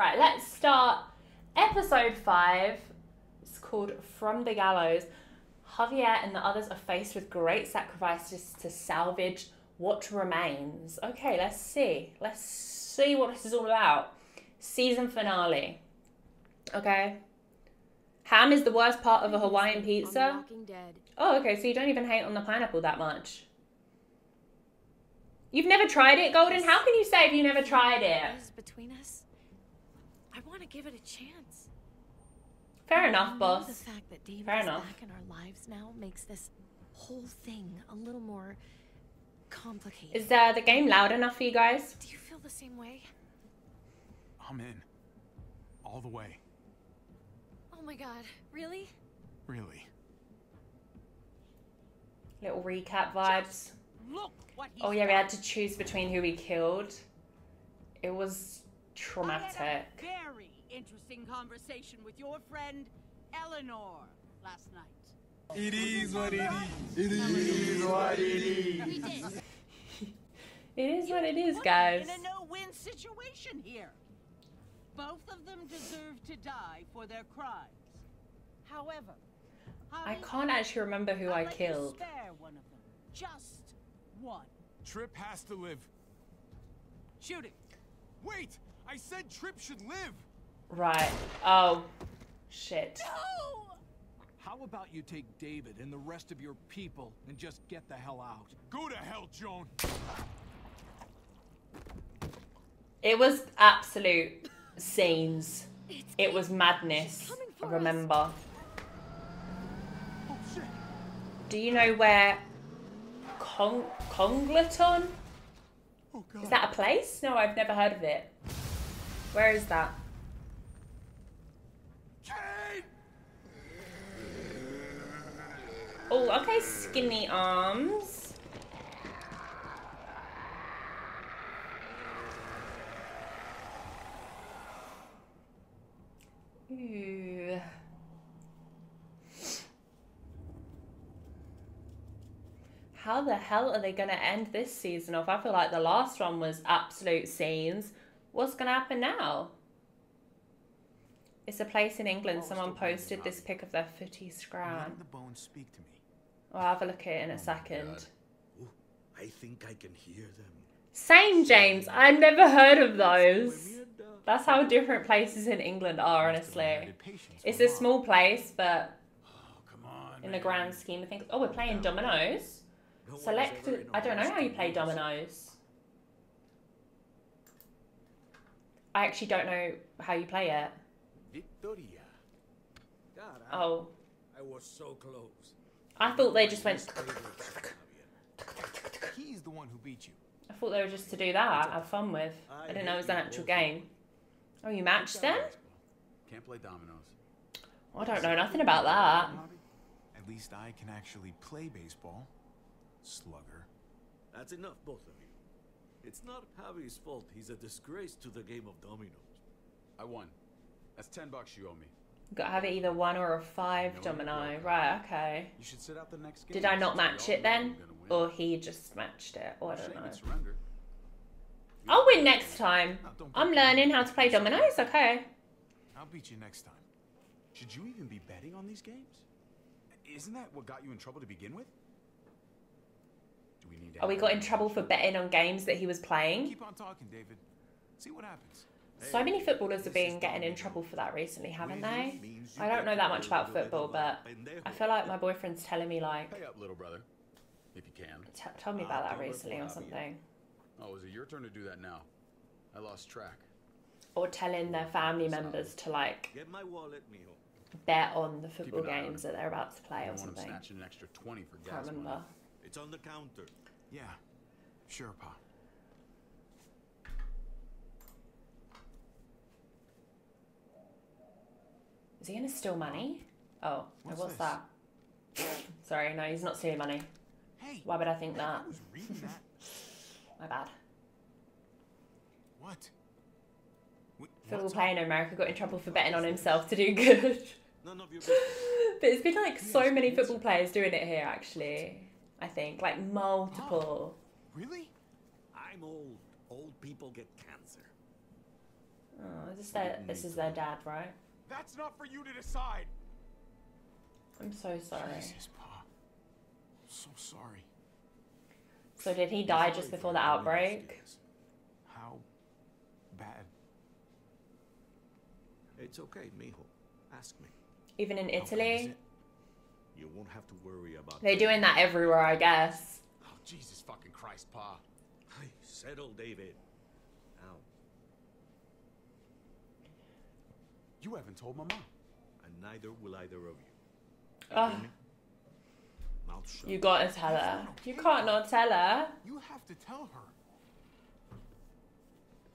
Right, let's start episode five. It's called From the Gallows. Javier and the others are faced with great sacrifices to salvage what remains. Okay, let's see. Let's see what this is all about. Season finale. Okay. Ham is the worst part of a Hawaiian pizza. Oh, okay, so you don't even hate on the pineapple that much. You've never tried it, Golden? How can you say if you never tried it? between us. I want to give it a chance. Fair I enough, know boss. The fact that David Fair is enough. back in our lives now makes this whole thing a little more complicated. Is uh, the game loud enough for you guys? Do you feel the same way? I'm in. All the way. Oh my god, really? Really. Little recap vibes. Look what Oh yeah, we had to choose between who we killed. It was I traumatic. had a very interesting conversation with your friend Eleanor last night. It is what it is. It is what it is. We did. It is what it is, guys. In a no-win situation here. Both of them deserve to die for their crimes. However, I can't actually remember who I'll I killed. Spare one of them. Just one. Tripp has to live. Shoot it. Wait! I said Tripp should live! Right. Oh, shit. No! How about you take David and the rest of your people and just get the hell out? Go to hell, Joan! It was absolute scenes. It's It was madness. I remember. Oh! Do you know where Cong Congleton? Oh god. Is that a place? No, I've never heard of it. Where is that? Oh, okay, skinny arms. Ooh. How the hell are they going to end this season off? I feel like the last one was absolute scenes. What's going to happen now? It's a place in England. Someone posted this pic of their footy scran. The bones speak to me. I'll have a look at it in a Oh second. I think I can hear them. Same, James. I've never heard of those. Uh, That's how different places in England are, honestly. It's a small place, but Oh, in the grand scheme of things. Oh, we're playing dominoes. Select. is ever in a I don't know how you play dominoes. I actually don't know how you play it. Victoria. Oh, I was so close. I thought they just went. His favorites, Javier. He's the one who beat you. I thought they were just to do that, have fun with. I didn't know it was an actual game. Oh, you matched them? Can't play dominoes. I don't know nothing about that. At least I can actually play baseball. Slugger. That's enough, both of you. It's not Javi's fault. He's a disgrace to the game of dominoes. I won. That's ten bucks you owe me. Got to have it either one or a five No, domino. Right, okay. You should out the next game. Did I not match it then? I'm gonna win. Or he just matched it? Or I don't know. I'll win next time. I'm learning how to play dominoes, okay. I'll beat you next time. Should you even be betting on these games? Isn't that what got you in trouble to begin with? Do we need Oh, we got in trouble for betting on games that he was playing. Keep on talking, David. See what happens. So many footballers have been getting in trouble for that recently, haven't they? I don't know that much about football, but I feel like my boyfriend's telling me like Pay up, little brother, if you can. t- told me about that ah, recently or something, Oh, is it your turn to do that now? I lost track. or telling their family members to like Get my wallet, mijo. bet on the football an eye on games that they're about to play or don't want him something. snatching an extra twenty for gas Can't remember. It's on the counter. Yeah. Sure, Pa. Is he gonna steal money? Oh, What's what's that? Sorry, no, he's not stealing money. Hey. Why would I think that? I was reading that. My bad. What? Wh- Football what's- player in America got in trouble for betting on himself to do good. None of your business. but it's been like so many football players doing it here, actually. I think like multiple. Oh, really? I'm old. Old people get cancer. Oh, is This is their, this is their dad, right? That's not for you to decide. I'm so sorry. Jesus, Pa. I'm so sorry. So did he die just before the outbreak? How bad? It's okay, mijo. Ask me. Even in How bad is Italy? You won't have to worry about. They're doing that everywhere, I guess. Oh, Jesus fucking Christ, Pa. Hey, settle, David. Now, You haven't told Mama. and neither will either of you. Oh, Mouth shut. you gotta tell her. You can't not tell her. You have to tell her.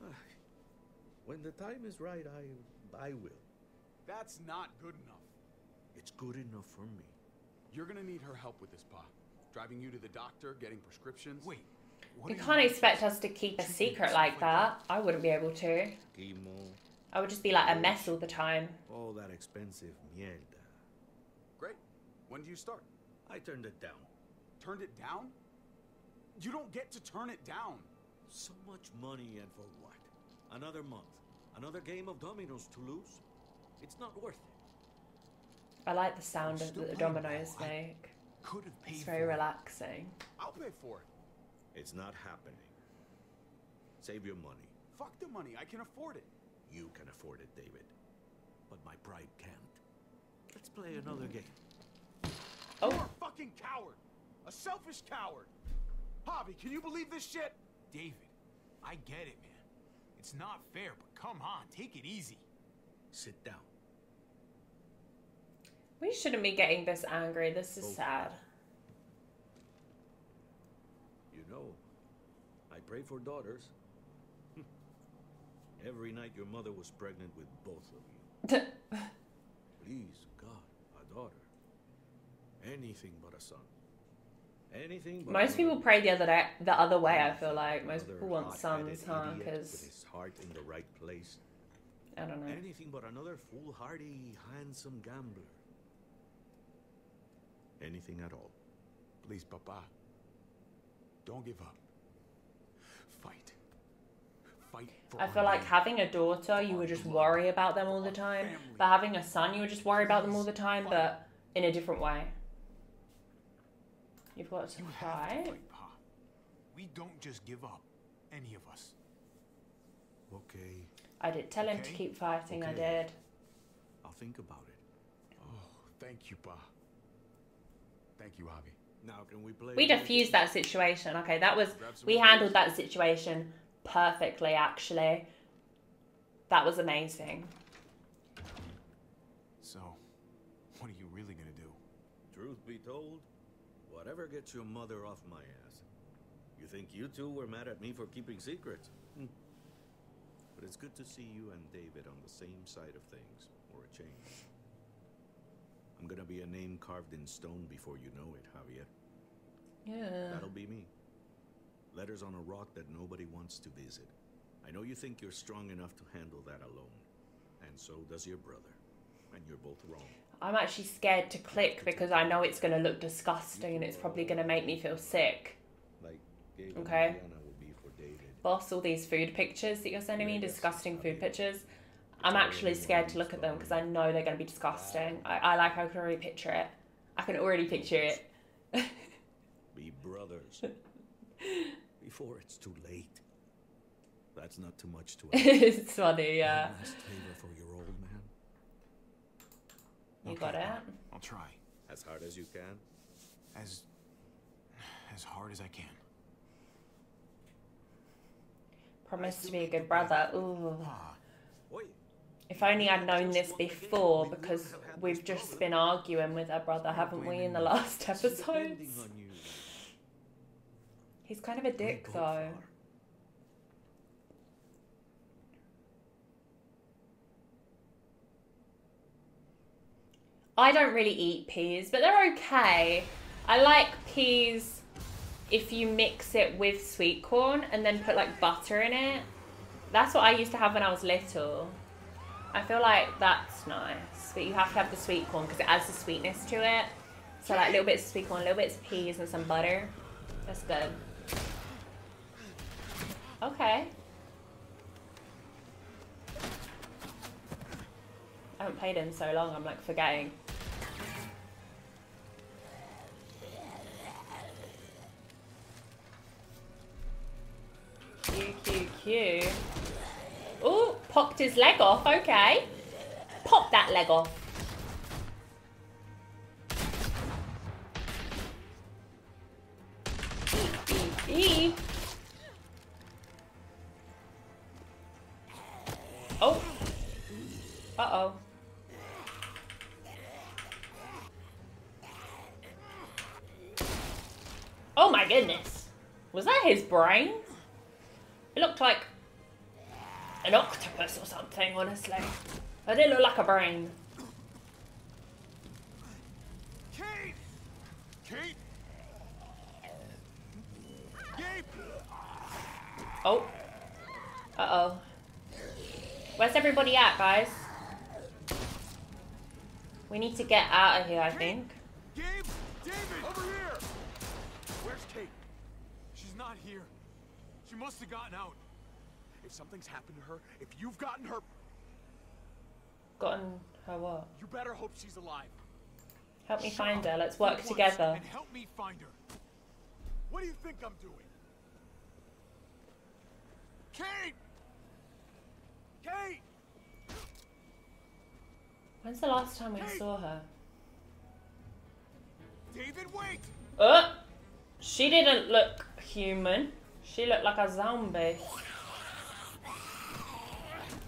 When the time is right, I, I will. That's not good enough. It's good enough for me. You're gonna need her help with this, Pa. Driving you to the doctor, getting prescriptions. Wait. What You can't expect us to keep a secret like that. I wouldn't be able to. Chemo, I would just be like a mess all the time. all that expensive mierda. Great. When do you start? I turned it down. Turned it down? You don't get to turn it down. So much money and for what? Another month. Another game of dominoes to lose? It's not worth it. I like the sound of that the playing dominoes ball. I make. Could have paid It's for very it. relaxing. I'll pay for it. It's not happening. Save your money. Fuck the money. I can afford it. You can afford it, David. But my pride can't. Let's play another game. Oh. You're a fucking coward. A selfish coward. Javi, can you believe this shit? David, I get it, man. It's not fair, but come on, take it easy. Sit down. We shouldn't be getting this angry. This is Oh. sad. You know, I pray for daughters. Every night your mother was pregnant with both of you. Please, God, a daughter. Anything but a son. Anything but Most people pray the other day, the other way. I feel like most people want sons, huh? Because his heart in the right place. I don't know. Anything but another foolhardy, handsome gambler. Anything at all. Please, Papa. Don't give up. Fight. Fight for I feel like name. having a daughter, you would just worry about them all the time. But having a son, you would just worry about them all the time, but in a different way. You've got to You have to fight. fight, Pa. We don't just give up. Any of us. Okay, I did tell him to keep fighting. I did. I'll think about it. Oh, thank you, Pa. Thank you, Javi. Now, can we play? We another diffused game? that situation. Okay, that was we handled that situation perfectly. Actually, that was amazing. So, what are you really gonna do? Truth be told, whatever gets your mother off my ass. You think you two were mad at me for keeping secrets? Hmm. But it's good to see you and David on the same side of things, or a change. I'm gonna be a name carved in stone before you know it, Javier. Yeah. That'll be me. Letters on a rock that nobody wants to visit. I know you think you're strong enough to handle that alone. And so does your brother. And you're both wrong. I'm actually scared to click because I know it's going to look disgusting and it's probably going to make me feel sick. Like Gabe Okay. will be for David. Boss, all these food pictures that you're sending me, disgusting food pictures. I'm actually scared to look at them because I know they're going to be disgusting. Ah. I, I like, I can already picture it. I can already picture it. Be brothers. Before it's too late. That's not too much to ask. it's funny, yeah. One last favor for your old man. You Okay, got it? I'll try. As hard as you can. As as hard as I can. Promise to be a good brother. Ooh. Ah. If only I'd known this before because we've just been arguing with our brother, haven't we, in the last depending episodes? on you. He's kind of a dick though. I don't really eat peas, but they're okay. I like peas if you mix it with sweet corn and then put like butter in it. That's what I used to have when I was little. I feel like that's nice, but you have to have the sweet corn because it adds the sweetness to it. So like a little bits of sweet corn, a little bits of peas, and some butter. That's good. Okay. I haven't played in so long, I'm like forgetting. Q, Q, Q. Ooh, popped his leg off, okay. Pop that leg off. Brain? It looked like an octopus or something, honestly. It didn't look like a brain. Kate! Kate! Gabe! Oh. Uh-oh. Where's everybody at, guys? We need to get out of here, I think. Gabe! David! Over here! Where's Kate? She's not here. She must have gotten out. If something's happened to her, if you've gotten her, Gotten her what? you better hope she's alive. Help me find her. Let's work together. And help me find her. What do you think I'm doing? Kate! Kate! When's the last time we saw her? David, wait! Uh, she didn't look human. She looked like a zombie.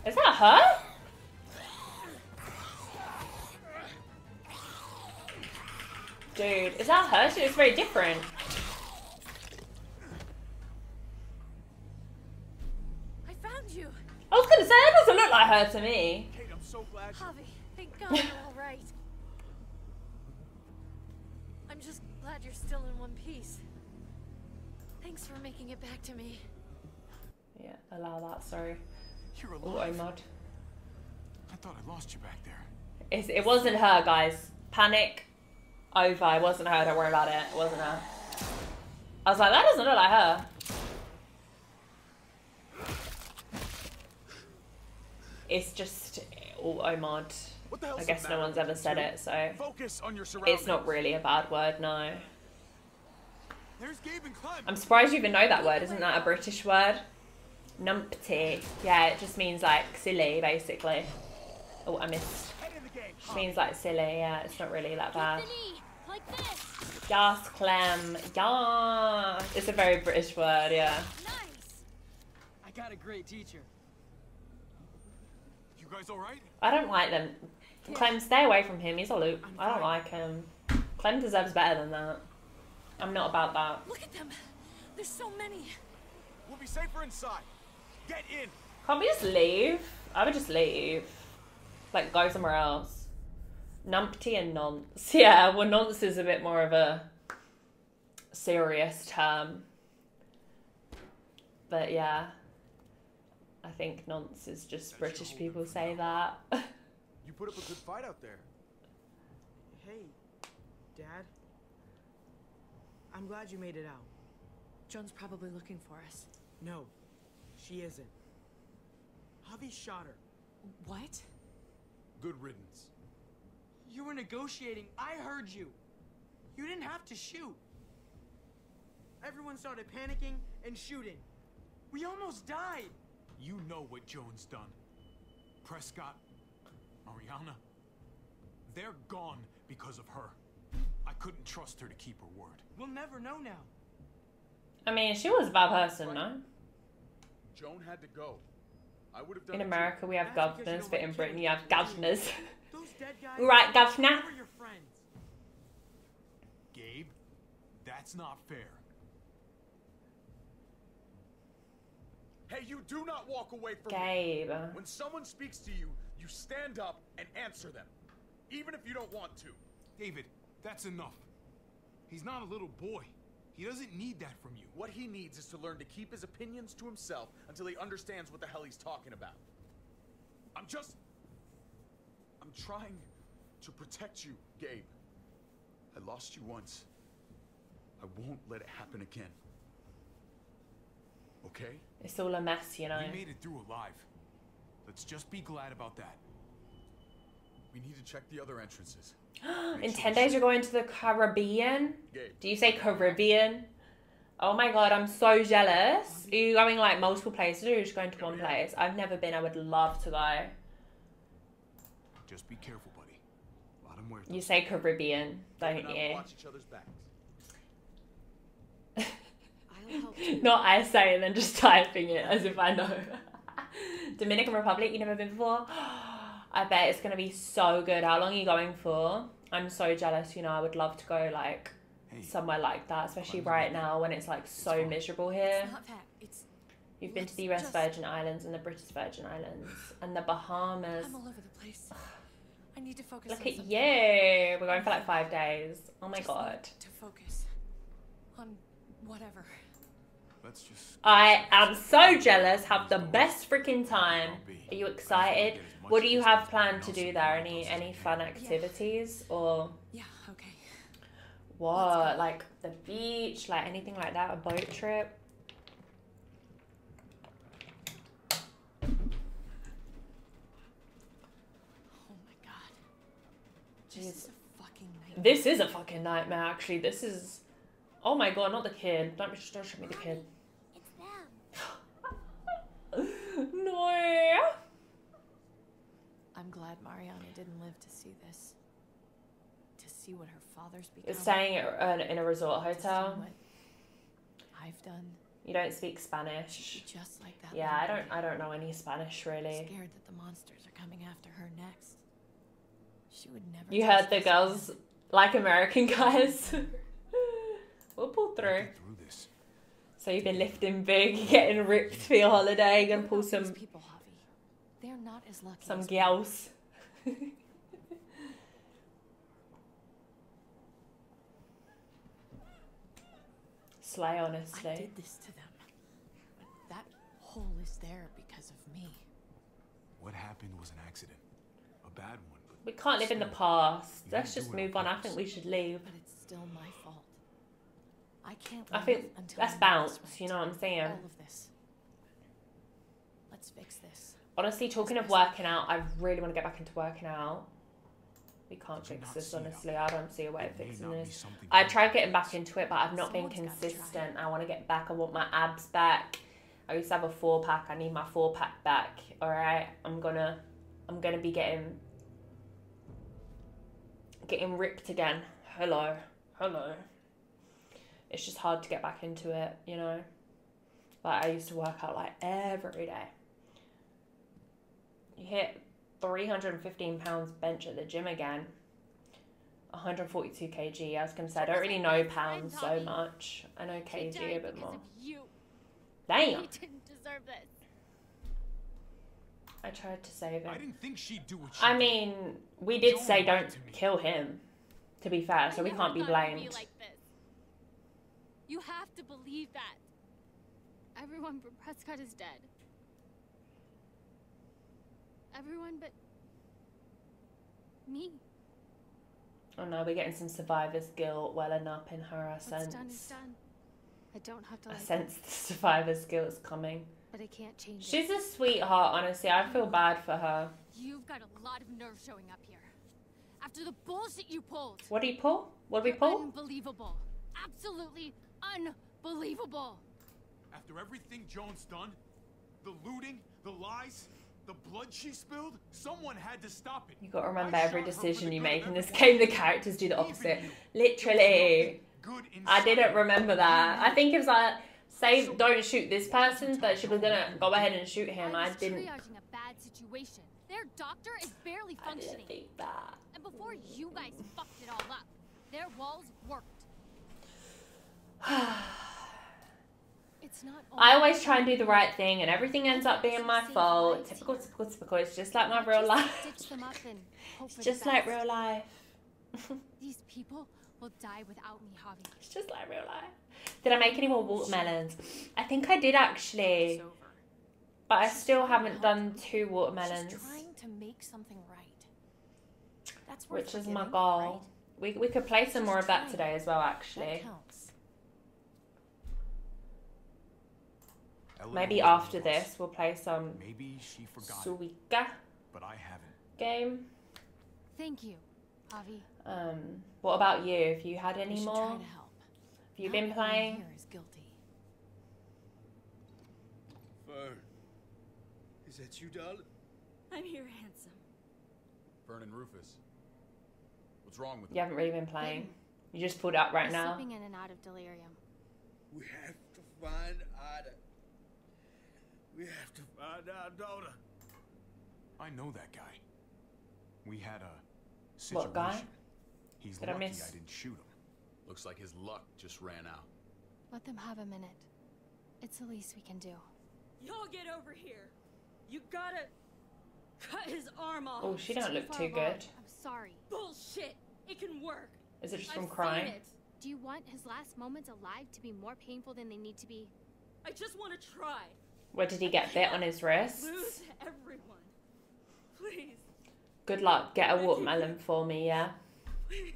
Is that her? Dude, is that her? She looks very different. I found you! I was gonna say, that doesn't look like her to me. Kate, I'm so glad Javi, thank God you're alright. I'm just glad you're still in one piece. Thanks for making it back to me. Yeah, allow that, sorry. You're Auto alive. mod. I thought I lost you back there. It's, it wasn't her, guys. Panic over. It wasn't her. Don't worry about it. It wasn't her. I was like, that doesn't look like her. It's just oh, auto mod. What the hell's I guess no one's ever said it, so Focus on your surroundings. it's not really a bad word, no. There's Gabe and Clem. I'm surprised you even know that word. Isn't that a British word? Numpty. Yeah, it just means like silly, basically. Oh, I missed. Head in the game. It means like silly, yeah. It's not really that bad. knee, like this. Yes, Clem. Yeah. It's a very British word, yeah. Nice. I got a great teacher. You guys all right? I don't like them. Clem, stay away from him. He's a loop. I don't like him. Clem deserves better than that. I'm not about that. Look at them. There's so many. We'll be safer inside. Get in. Can't we just leave? I would just leave. Like, go somewhere else. Numpty and nonce. Yeah, well, nonce is a bit more of a serious term. But yeah, I think nonce is just British people say that. You put up a good fight out there. Hey, Dad. I'm glad you made it out. Joan's probably looking for us. No, she isn't. Javi shot her. What? Good riddance. You were negotiating. I heard you. You didn't have to shoot. Everyone started panicking and shooting. We almost died. You know what Joan's done. Prescott, Mariana, they're gone because of her. I couldn't trust her to keep her word. We'll never know now. I mean, she was a bad person, no? Joan had to go. I would have done In. America, we have That's because you governors, but in Britain, you have people, governors. Those. Right, governor. They were your friends. Gabe, that's not fair. Hey, you do not walk away from me. Gabe. When someone speaks to you, you stand up and answer them. Even if you don't want to. David, that's enough. He's not a little boy. He doesn't need that from you. What he needs is to learn to keep his opinions to himself until he understands what the hell he's talking about. I'm just. I'm trying to protect you, Gabe. I lost you once. I won't let it happen again. Okay? It's all a mess, you know. We made it through alive. Let's just be glad about that. We need to check the other entrances. In 10 days, you're going to the Caribbean? Do you say Caribbean? Oh my god, I'm so jealous. Are you going like multiple places or are you just going to one place? I've never been, I would love to go. Just be careful, buddy. You say Caribbean, don't and I will you? Watch each other's backs. I'll help you. Not I say and then just typing it as if I know. Dominican Republic, you never been before? I bet it's gonna be so good. How long are you going for? I'm so jealous, you know, I would love to go like Hey, somewhere like that, especially right now when it's like so fun. miserable here. It's not. It's You've been to the let's just- Virgin Islands and the British Virgin Islands and the Bahamas. I'm all over the place. I need to focus. Look on at something. you! We're going for like five days. Oh my Just god. To focus on whatever. let's just. I am so jealous. Have the best freaking time. Are you excited? What do you have planned to do there? Any any fun activities or Yeah. Okay. what? Like the beach, like anything like that? A boat trip? Oh my god. This is a fucking nightmare. This is a fucking nightmare. Actually, this is. Oh my god, not the kid. Don't don't show me the kid. It's them. no. I'm glad Mariana didn't live to see this. To see what her father's become. Staying at, uh, in a resort to see hotel. what I've done. You don't speak Spanish. just like that. Yeah, I don't. girl. I don't know any Spanish really. Scared that the monsters are coming after her next. She would never. You heard the girls again. like American guys. we'll pull through. Through this. So you've been lifting big, getting ripped for your holiday. You're gonna pull some these people, Javi? They're not as lucky. some as we. gals. Slay, I honestly. did this to them. But that hole is there because of me. What happened was an accident. A bad one, We can't live in the past. you Let's just do on move on. I think we should leave. But it's still my fault. I can't. I leave think until let's I bounce. what's You know what I'm saying? All of this. Let's fix this. Honestly, talking of working out, I really want to get back into working out. We can't Did fix this, see it? honestly. I don't see a way of it may fixing this. I tried getting back into it, but I've not been Someone's gotta consistent. I want to get back. I want my abs back. I used to have a four pack. I need my four pack back. All right, I'm gonna, I'm gonna be getting, getting ripped again. Hello, hello. It's just hard to get back into it, you know. Like I used to work out like every day. You hit 315 pounds bench at the gym again. 142 kg. I was gonna say I don't really know pounds so much. I know She kg a bit more. you. Damn. You didn't deserve this. I tried to save I didn't think she'd do what she I mean, we did Don't say don't kill him. To be fair, so I we can't be thought it'd blamed. like this. You have to believe that. Everyone but Prescott is dead. Everyone but me. Oh no, we're getting some survivor's guilt welling up in her. I What's done is done. I don't have to I like it, sense the survivor's guilt's coming. but I can't change it. She's a sweetheart, honestly. I feel bad for her. You've got a lot of nerve showing up here. After the bullshit you pulled. What do you pull? What do we pull? Unbelievable. Absolutely unbelievable. After everything Joan's done, the looting, the lies, the blood she spilled, someone had to stop it. You gotta remember I every shot her for decision you make in this everyone. game. The characters do the opposite. Literally. Good I didn't remember that. Mm. I think it was like, say, So- don't shoot this person, but she was gonna go ahead and shoot him. I didn't. triaging a bad situation. Their doctor is barely I didn't functioning. think that. And before you guys fucked it all up, their walls worked. It's not. I always try and do the right thing, and everything ends up being my fault. Typical, typical, typical. It's just like my real life. Stitch them up and hope It's just like real life. These people will die without me, Javi. It's just like real life. Did I make any more watermelons? I think I did actually, but I still haven't done two watermelons, trying to make something right. That's worth which is my goal. We, we could play some more of that today as well, Right? actually. That counts. Eleanor Maybe was one of after this, we'll play some Maybe she forgot, it, Suika but I haven't. game. Thank you, Avi. Um, what about you? If you had any more? try Have to help. you Not been playing? Here is guilty. Fern. Is that you, darling? I'm here, handsome. Vernon Rufus. What's wrong with You You haven't really been playing. You just pulled up right He's now. slipping in and out of delirium. We have to find Ida. We have to find our daughter. I know that guy. We had a What situation. guy? He's Did I lucky miss- I didn't shoot him. Looks like his luck just ran out. Let them have a minute. It's the least we can do. Y'all get over here. You gotta cut his arm off. Oh, she don't look too good. I'm sorry. Bullshit. It can work. Is it just I've from seen crying? it. Do you want his last moments alive to be more painful than they need to be? I just want to try. Where did he get bit on his wrist? Lose everyone. Please, Good luck. Get a watermelon for me, yeah? please.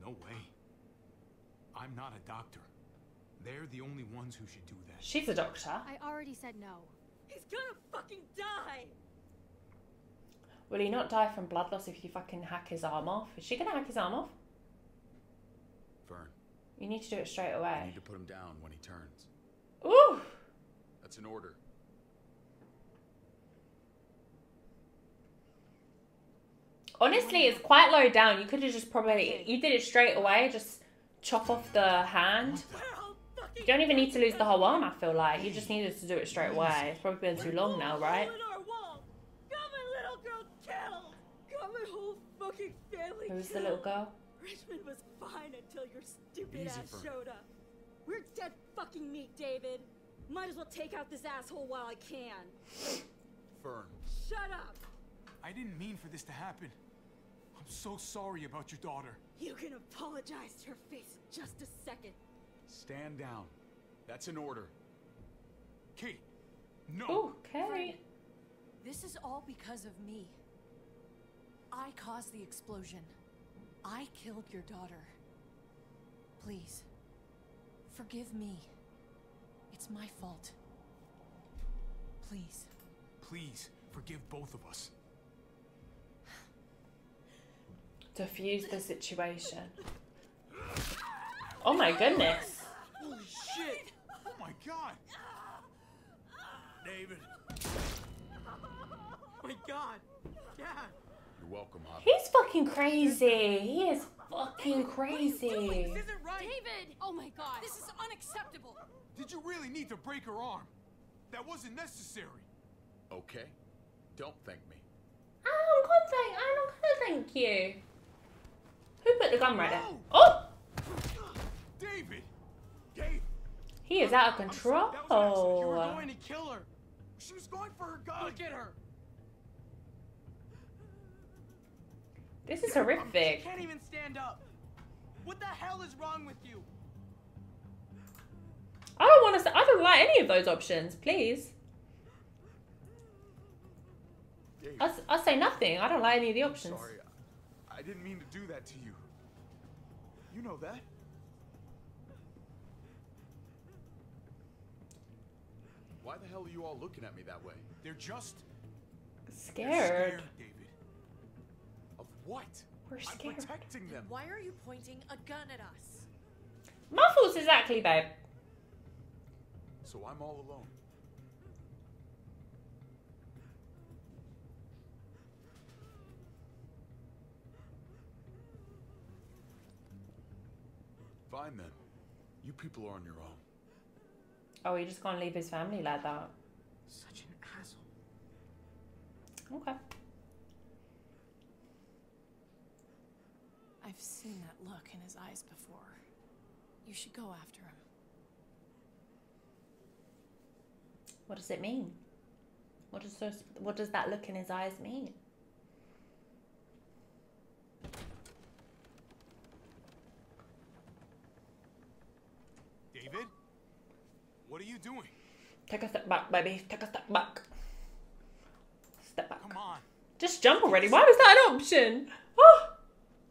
No way. I'm not a doctor. They're the only ones who should do that. She's a doctor. I already said no. He's gonna fucking die. Will he not die from blood loss if you fucking hack his arm off? Is she gonna hack his arm off? Fern, You need to do it straight away. you need to put him down when he turns. Ooh! That's an order. Honestly, it's quite low down. You could have just probably you did it straight away. Just chop off the hand. You don't even need to lose the whole arm. I feel like you just needed to do it straight away. It's probably been too long now, right? Hole in our wall. Got my little girl killed. Got my whole fucking family Who's the little girl? Richmond was fine until your stupid Easy, ass showed up. We're dead fucking meat, David. Might as well take out this asshole while I can. Fern, Shut up. I didn't mean for this to happen. I'm so sorry about your daughter. You can apologize to her face in just a second. stand down. That's an order. Kate, no. Okay. This is all because of me. I caused the explosion. I killed your daughter. Please, forgive me. It's my fault. Please. Please forgive both of us. Diffuse the situation. Oh my goodness. Holy shit! Oh my god! David. Oh my god. Dad. You're welcome, Javi. He's fucking crazy. He is fucking crazy. This crazy. isn't right. David! Oh my god! This is unacceptable. Did you really need to break her arm? That wasn't necessary. Okay? Don't thank me. Ah, I don't gonna thank. I don't gonna thank you. Who put the gun right there? Oh, David! Dave! he is out of I'm sorry, that was an accident. You were control. going to kill her. She was going for her gun! Look at her. This is She horrific. can't even stand up. What the hell is wrong with you? I don't want to. Say I don't like any of those options. Please. Dave, I, s- I say nothing. I don't like any of the options. sorry. I, I didn't mean to do that to you. You know that. Why the hell are you all looking at me that way? They're just they're Scared. David. Of what? We're I'm protecting them. Why are you pointing a gun at us? My faults exactly, babe. So I'm all alone. Fine then. You people are on your own. Oh, he just can't leave his family like that. Such an asshole. Okay. I've seen that look in his eyes before. You should go after him. What does it mean? What does those, What does that look in his eyes mean? David? What are you doing? Take a step back, baby. Take a step back. Step back. Come on. Just jump already. Why was that an option? Oh.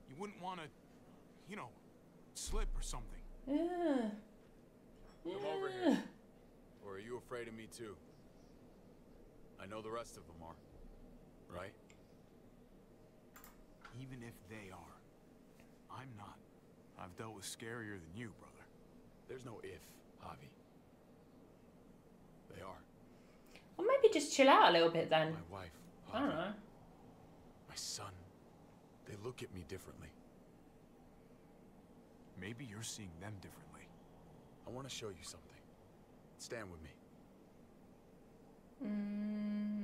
You wouldn't want to, you know, slip or something. Yeah. Come over here. Or are you afraid of me too? I know the rest of them are. Right? Even if they are, I'm not. I've dealt with scarier than you, brother. There's no if, Javi. They are. Or maybe just chill out a little bit then. My wife, I don't know. my son. They look at me differently. Maybe you're seeing them differently. I want to show you something. Stand with me. Mm,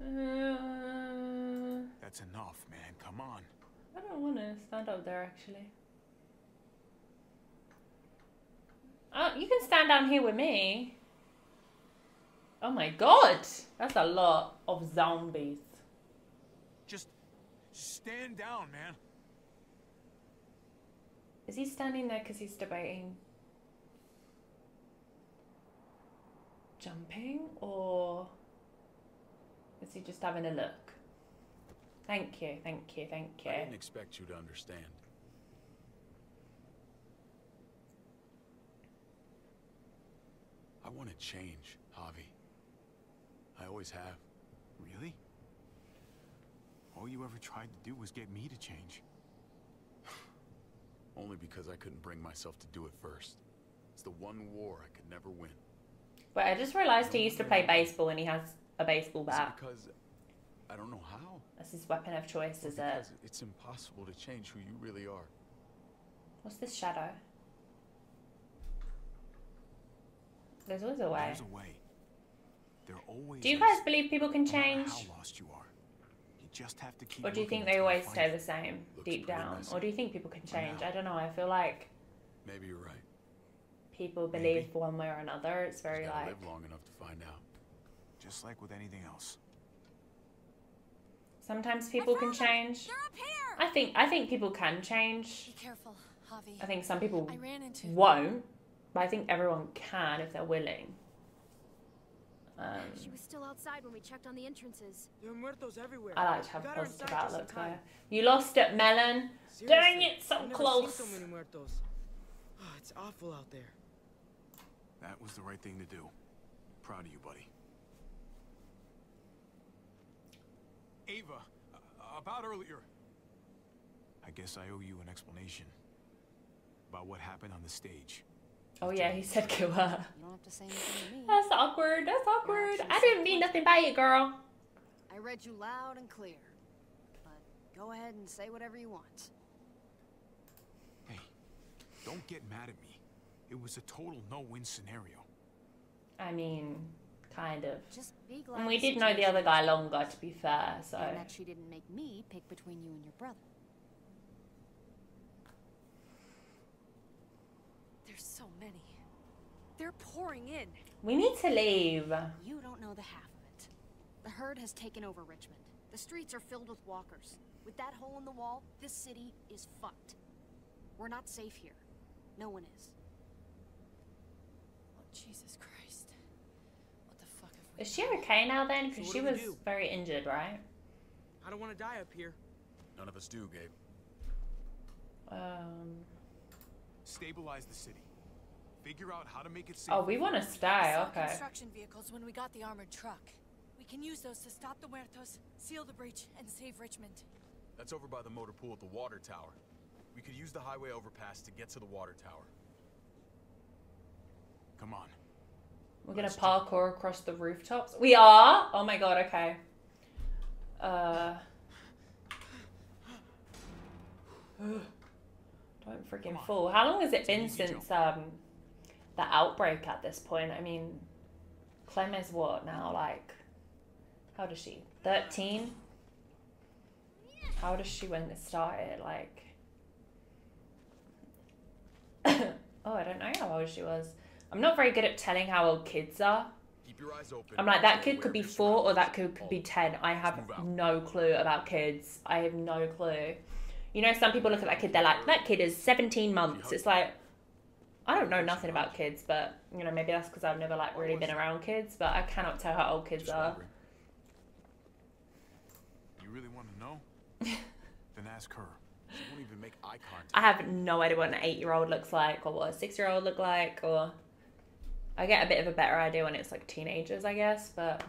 uh, That's enough, man. Come on. I don't want to stand up there actually. Oh, you can stand down here with me. Oh my god, that's a lot of zombies. Just stand down, man. Is he standing there because he's debating jumping or is he just having a look? Thank you, thank you, thank you. I didn't expect you to understand. I want to change, Javi. I always have. Really? All you ever tried to do was get me to change. Only because I couldn't bring myself to do it first. It's the one war I could never win. But I just realised he used to play baseball and he has a baseball bat. because I don't know how? That's his weapon of choice, is it? it's impossible to change who you really are. What's this shadow? There's always a way. There's a way. There always Do you guys believe people can change? How lost you are. You just have to keep Or do you think they always stay the same deep down? messy. Or do you think people can change? I don't know. I feel like Maybe you're right. people Maybe. believe one way or another. It's very Just gotta like live long enough to find out. Just like with anything else. sometimes people can change. They're up here! I think I think people can change. Be careful, Javi. I think some people I ran into. won't, but I think everyone can if they're willing. Um, She was still outside when we checked on the entrances. There are muertos everywhere. I like to We have a got her positive inside outlook there. You lost it, Melon. Dang it, so I've never close. Seen so many muertos. Oh, it's awful out there. That was the right thing to do. Proud of you, buddy. Ava, uh, about earlier. I guess I owe you an explanation about what happened on the stage. Oh yeah, he said kill her. You don't have to say anything to me. That's awkward. That's awkward. I didn't mean nothing by it, girl. I read you loud and clear. But go ahead and say whatever you want. Hey, don't get mad at me. It was a total no-win scenario. I mean, kind of. Just be glad. And we did know the other guy is- longer, to be fair. So And that she didn't make me pick between you and your brother. There's so many. They're pouring in. we need to leave. You don't know the half of it. The herd has taken over Richmond. The streets are filled with walkers. With that hole in the wall, this city is fucked. We're not safe here. No one is. Oh, Jesus Christ. What the fuck have we Is she okay now then? Because So she was very injured, right? I don't want to die up here. None of us do, Gabe. Um. Stabilize the city. Figure out how to make it safe. Oh, we want to stay. saw Okay. construction vehicles when we got the armored truck. We can use those to stop the muertos, seal the breach, and save Richmond. That's over by the motor pool at the water tower. We could use the highway overpass to get to the water tower. Come on. We're gonna Let's do it. parkour across the rooftops. We are. Oh my god. Okay. Uh. Don't freaking fall. How long has it been easy since um the outbreak at this point? I mean, Clem is what now? Like, how old is she? Thirteen. How old is she when it started? Like. oh, I don't know how old she was. I'm not very good at telling how old kids are. Keep your eyes open. I'm like that kid could be four or that kid could be ten. I have no clue about kids. I have no clue. You know, some people look at that kid, they're like, that kid is 17 months. It's like, I don't know nothing about kids, but you know, maybe that's because I've never like really been around kids. But I cannot tell how old kids are. You really want to know? then ask her. She won't even make eye contact. I have no idea what an eight-year-old looks like, or what a six-year-old look like, or I get a bit of a better idea when it's like teenagers, I guess. But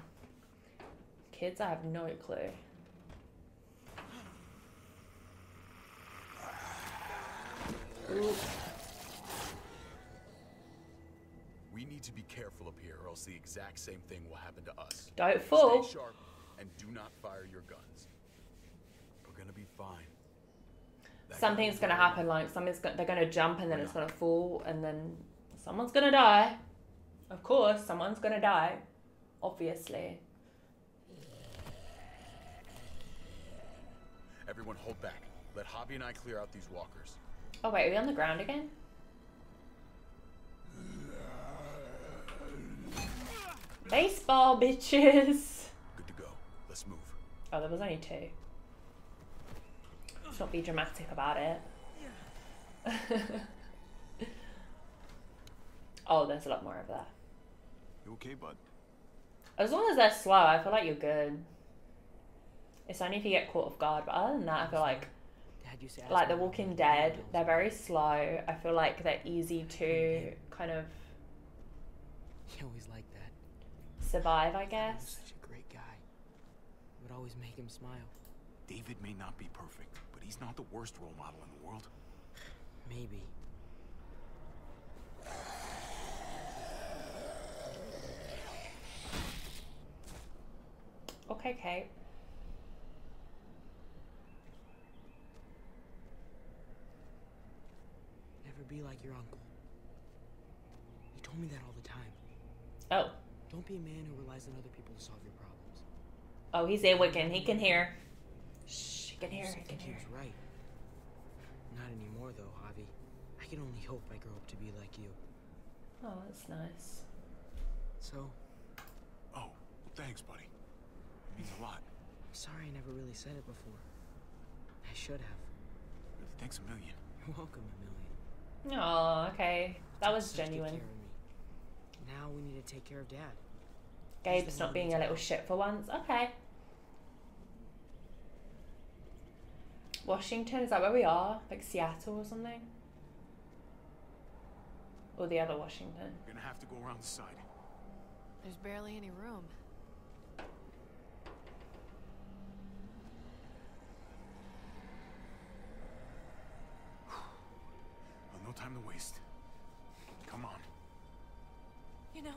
kids, I have no clue. We need to be careful up here, or else the exact same thing will happen to us. Don't fall. Stay sharp and do not fire your guns. We're gonna be fine. Something's gonna happen. Like something's go- they're gonna jump and then it's gonna fall and then someone's gonna die. Of course, someone's gonna die. Obviously. Everyone, hold back. Let Javi and I clear out these walkers. Oh wait, are we on the ground again? Baseball bitches. Good to go. Let's move. Oh, there was only two. Let's not be dramatic about it. oh, there's a lot more of that. You okay, bud? As long as they're slow, I feel like you're good. It's only if you get caught off guard, but other than that, I feel like Dad used to ask like The me Walking Dead, they're very slow. I feel like they're easy to kind of He always liked that. survive, I He was guess. such a great guy. Would always make him smile. David may not be perfect, but he's not the worst role model in the world. Maybe. Okay, Kate. Never be like your uncle. He told me that all the time. Oh. Don't be a man who relies on other people to solve your problems. Oh, he's Ewigan. He can hear. Shh, he can hear. I He can think he hear. was right. Not anymore, though, Javi. I can only hope I grow up to be like you. Oh, that's nice. So, Oh, thanks, buddy. It means a lot. I'm sorry I never really said it before. I should have. Really, thanks a million. You're welcome, a million. Oh, okay. That was Such genuine. care of me. Now we need to take care of Dad. Gabe's not being a little shit for once. Okay. Washington, is that where we are? Like Seattle or something? Or the other Washington? We're gonna have to go around the side. There's barely any room. Time to waste. Come on. You know,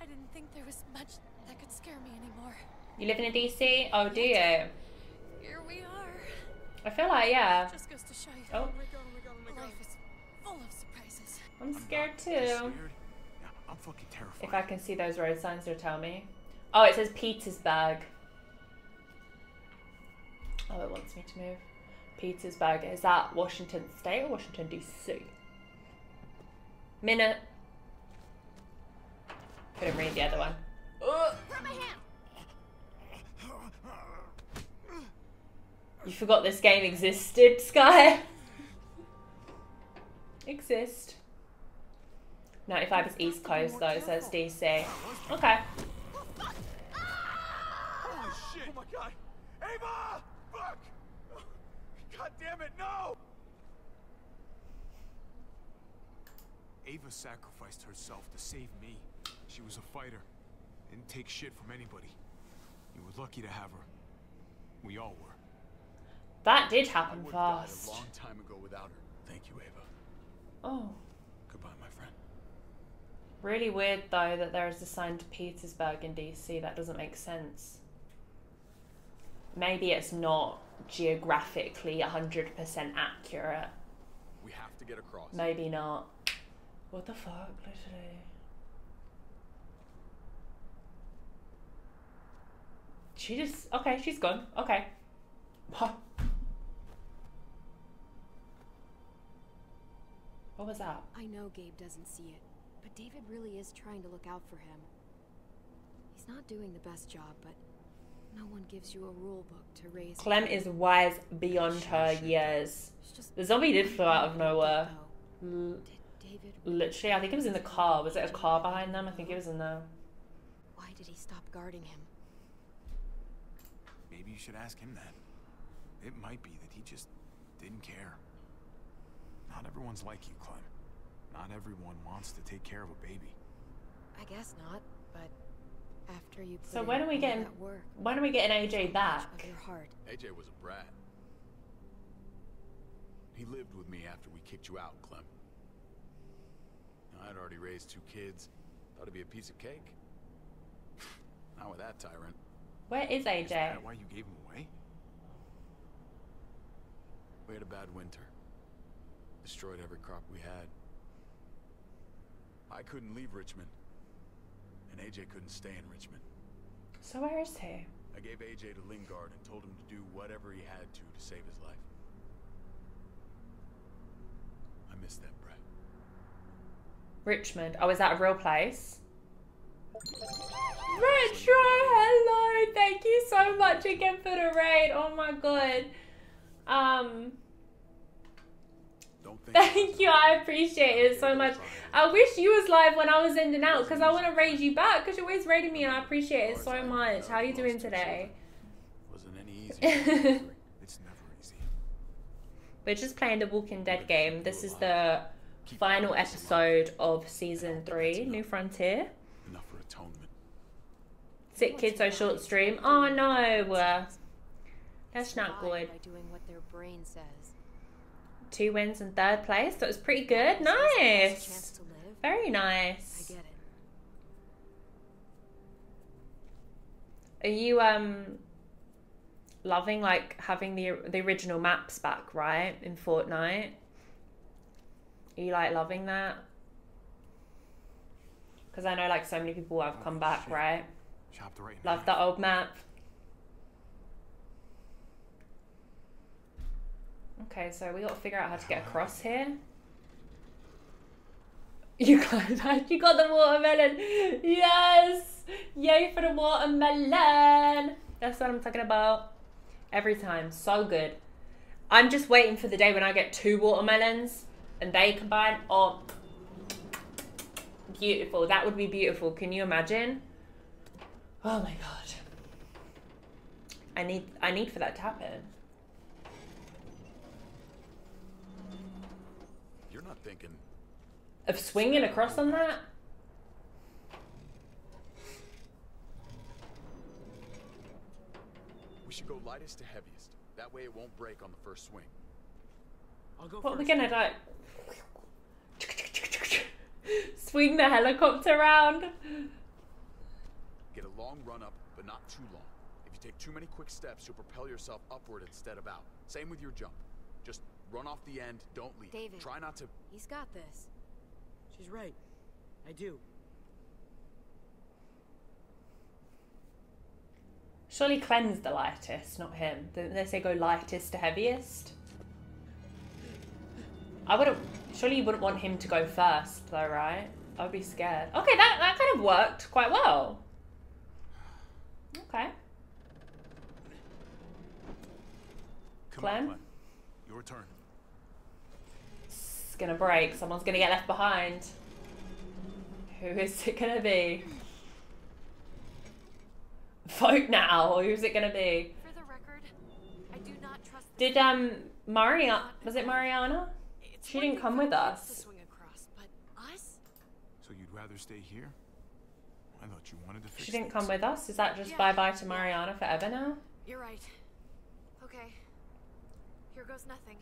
I didn't think there was much that could scare me anymore. You living in a DC? Oh, do you? Here we are. I feel like, yeah. Just goes to show you. Oh. Life is full of surprises. I'm scared too. Scared? Yeah, I'm fucking terrified. If I can see those road signs, they'll tell me. Oh, it says Petersburg. Oh, it wants me to move. Petersburg. Is that Washington State or Washington DC? Minute. Couldn't read the other one. Grab! You forgot this game existed, Sky. Exist. 95 is East Coast though, so it's DC. Okay. Holy shit! Oh my god! Ava! Fuck! God damn it, no! Ava sacrificed herself to save me. She was a fighter. Didn't take shit from anybody. You were lucky to have her. We all were. That did I happen would have died fast. a long time ago without her. Thank you, Ava. Oh. Goodbye, my friend. Really weird though that there is a sign to Petersburg in DC. That doesn't make sense. Maybe it's not geographically 100% accurate. We have to get across. Maybe not. What the fuck, literally? She just. Okay, she's gone. Okay. Huh. What was that? I know Gabe doesn't see it, but David really is trying to look out for him. He's not doing the best job, but no one gives you a rule book to raise. Clem is wise beyond her years. The zombie did fly out of nowhere. L- David, literally, I think it was in the car. Was it a car behind them? I think it was in there. why did he stop guarding him? Maybe you should ask him that. It might be that he just didn't care. Not everyone's like you, Clem. Not everyone wants to take care of a baby. I guess not, but after you. So when in are we all getting? work, When are we getting AJ of back? your heart. AJ was a brat. He lived with me after we kicked you out, Clem. I'd already raised two kids. Thought it'd be a piece of cake. Not with that tyrant. Where is AJ? Is that why you gave him away? We had a bad winter. Destroyed every crop we had. I couldn't leave Richmond. And AJ couldn't stay in Richmond. So where is he? I gave AJ to Lingard and told him to do whatever he had to to save his life. I miss that brat. Richmond. Oh, is that a real place? Retro, hello. Thank you so much again for the raid. Oh my god. Um. Thank you. I appreciate it so much. I wish you was live when I was in and out because I want to raid you back because you're always raiding me and I appreciate it so much. How are you doing today? Wasn't any easier. it's never easy. We're just playing the Walking Dead game. This is the final episode of season three, New Frontier. Enough for atonement. Sick Kid So Short stream. Oh no. That's not good. Doing what their brain says. Two wins and third place. That was pretty good. Nice. Very I nice. get it. Are you um loving like having the the original maps back, right? In Fortnite? Are you like loving that? Because I know like so many people have come back, right? Right Love the old map. Okay, so we got to figure out how to get across here. You got that. You got the watermelon. Yes. Yay for the watermelon. That's what I'm talking about. Every time, so good. I'm just waiting for the day when I get two watermelons and they combine. Oh, beautiful. That would be beautiful. Can you imagine? Oh my god. I need I need for that to happen. You're not thinking. Of swinging across on that? We should go lightest to heaviest. That way it won't break on the first swing. I'll go What first. we're gonna do? swing the helicopter around? Get a long run up, but not too long. If you take too many quick steps, you'll propel yourself upward instead of out. Same with your jump. Just run off the end, don't leave. David. Try not to. He's got this. She's right. I do. Surely cleanse the lightest, not him. Didn't they say go lightest to heaviest? I wouldn't. Surely you wouldn't want him to go first, though, right? I'd be scared. Okay, that that kind of worked quite well. Okay. Come Clem? on, Clem. Your turn. It's gonna break. Someone's gonna get left behind. Who is it gonna be? Vote now. Who's it gonna be? For the record, I do not trust. Did um Maria was it Mariana? She didn't come with us. swing across, but us? So you'd rather stay here? I thought you wanted to fix She didn't things. come with us. Is that just Yeah. bye bye to Mariana forever now? You're right. Okay. Here goes nothing.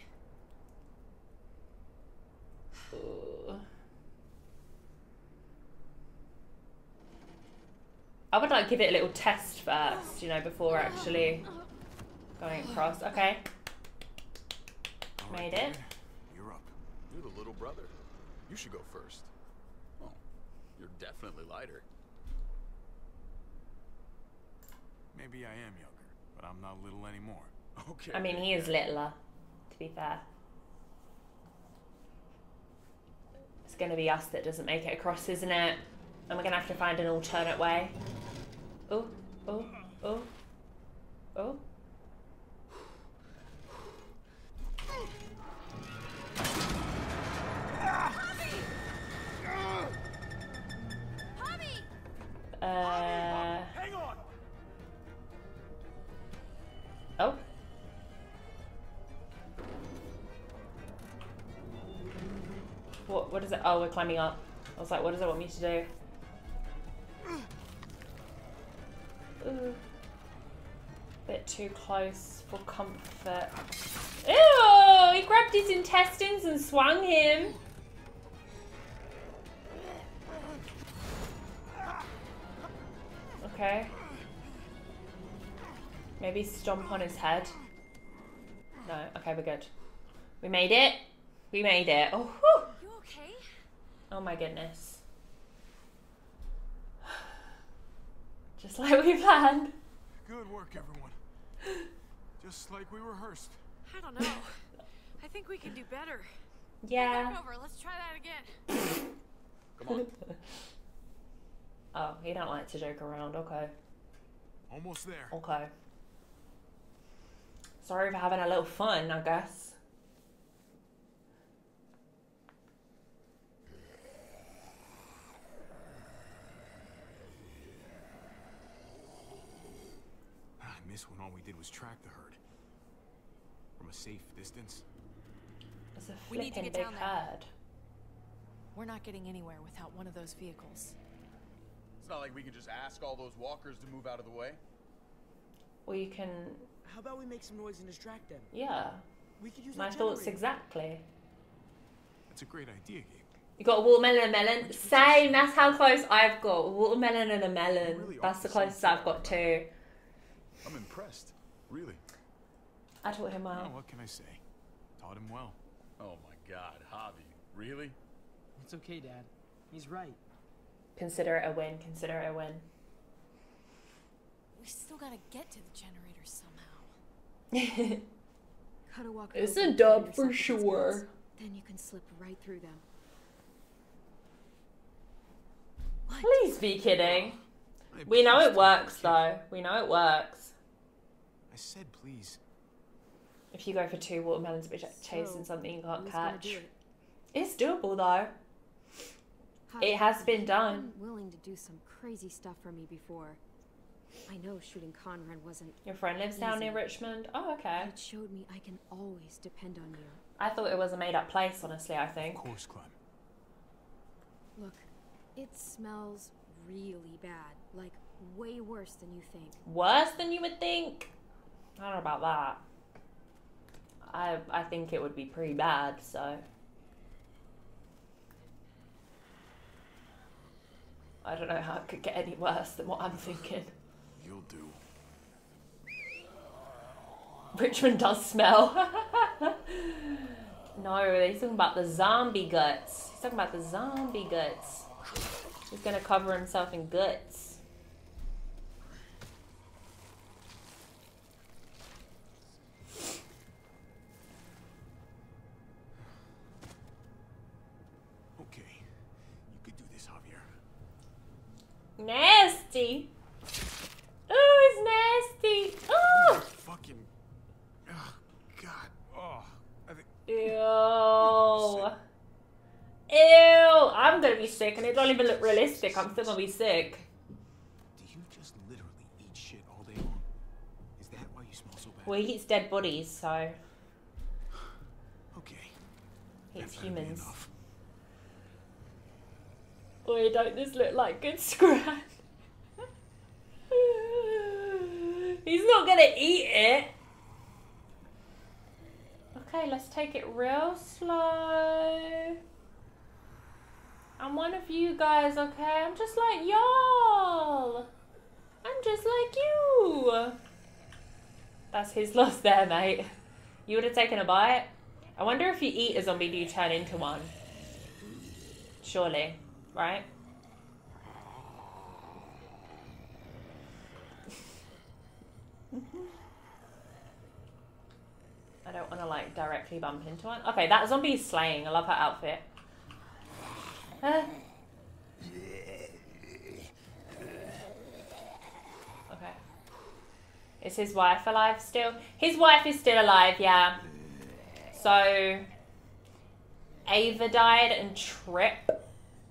I would like give it a little test first, you know, before actually going across. Okay. Right, Made it. You're up. You're the little brother. You should go first. Oh, you're definitely lighter. Maybe I am younger, but I'm not little anymore. Okay. I mean, he is littler, to be fair. It's going to be us that doesn't make it across, isn't it? And we're going to have to find an alternate way. Oh, oh, oh, oh. Uh, It? Oh, we're climbing up. I was like, what does it want me to do? Ooh. Bit too close for comfort. Ew! He grabbed his intestines and swung him. Okay. Maybe stomp on his head. No, okay, we're good. We made it. We made it. Oh, whew. You okay? Oh my goodness. Just like we planned. Good work, everyone. Just like we rehearsed. I don't know. I think we can do better. Yeah. Back over. Let's try that again. Come on. Oh, he don't like to joke around. Okay. Almost there. Okay. Sorry for having a little fun, I guess. I miss when all we did was track the herd. From a safe distance. It's a We need to flipping get big down there. herd. We're not getting anywhere without one of those vehicles. It's not like we can just ask all those walkers to move out of the way. Or you can, How about we make some noise and distract them? yeah. We could use My thoughts generator. exactly. That's a great idea, Gabe. You got a watermelon and a melon. Same. That's how close I've got. A watermelon and a melon. That's the closest I've got too. I'm impressed. Really. I taught him Oh, well. what can I say? Taught him well. Oh my god, Javi. Really? It's okay, Dad. He's right. Consider it a win. Consider it a win. We still gotta get to the generator somehow. Gotta walk It's a dub for sure. guns. Then you can slip right through them. Please be kidding. We know it works though. We know it works. I said please. If you go for two watermelons but chasing So, something you can't catch. do it? It's doable though. It has been done. Been willing to do some crazy stuff for me before. I know shooting Conrad wasn't. Your friend lives down near. Richmond? Oh, okay. It showed me I can always depend on you. I thought it was a made up place, honestly, I think. Of course, Clem. Look, it smells really bad. Like, way worse than you think. Worse than you would think? I don't know about that. I I think it would be pretty bad, so. I don't know how it could get any worse than what I'm thinking. You'll do. Richmond does smell. no, he's talking about the zombie guts. He's talking about the zombie guts. He's gonna cover himself in guts. Okay. You could do this, Javier. Nasty. Oh, it's nasty. Oh. Fucking. Oh, God. Oh. I think. Ew. Ew. I'm gonna be sick, and it don't even look realistic. I'm still gonna be sick. Do you just literally eat shit all day long? Is that why you smell so bad? Well, he eats dead bodies, so Okay. he eats That better be humans. enough. Boy, don't this look like good scran? He's not gonna eat it. Okay, let's take it real slow. I'm one of you guys, okay? I'm just like y'all. I'm just like you. That's his loss there, mate. You would have taken a bite. I wonder if you eat a zombie, do you turn into one? Surely, right? I don't want to like directly bump into one. Okay, that zombie is slaying. I love her outfit. Uh. Okay. Is his wife alive still? His wife is still alive, yeah. So, Ava died and Tripp,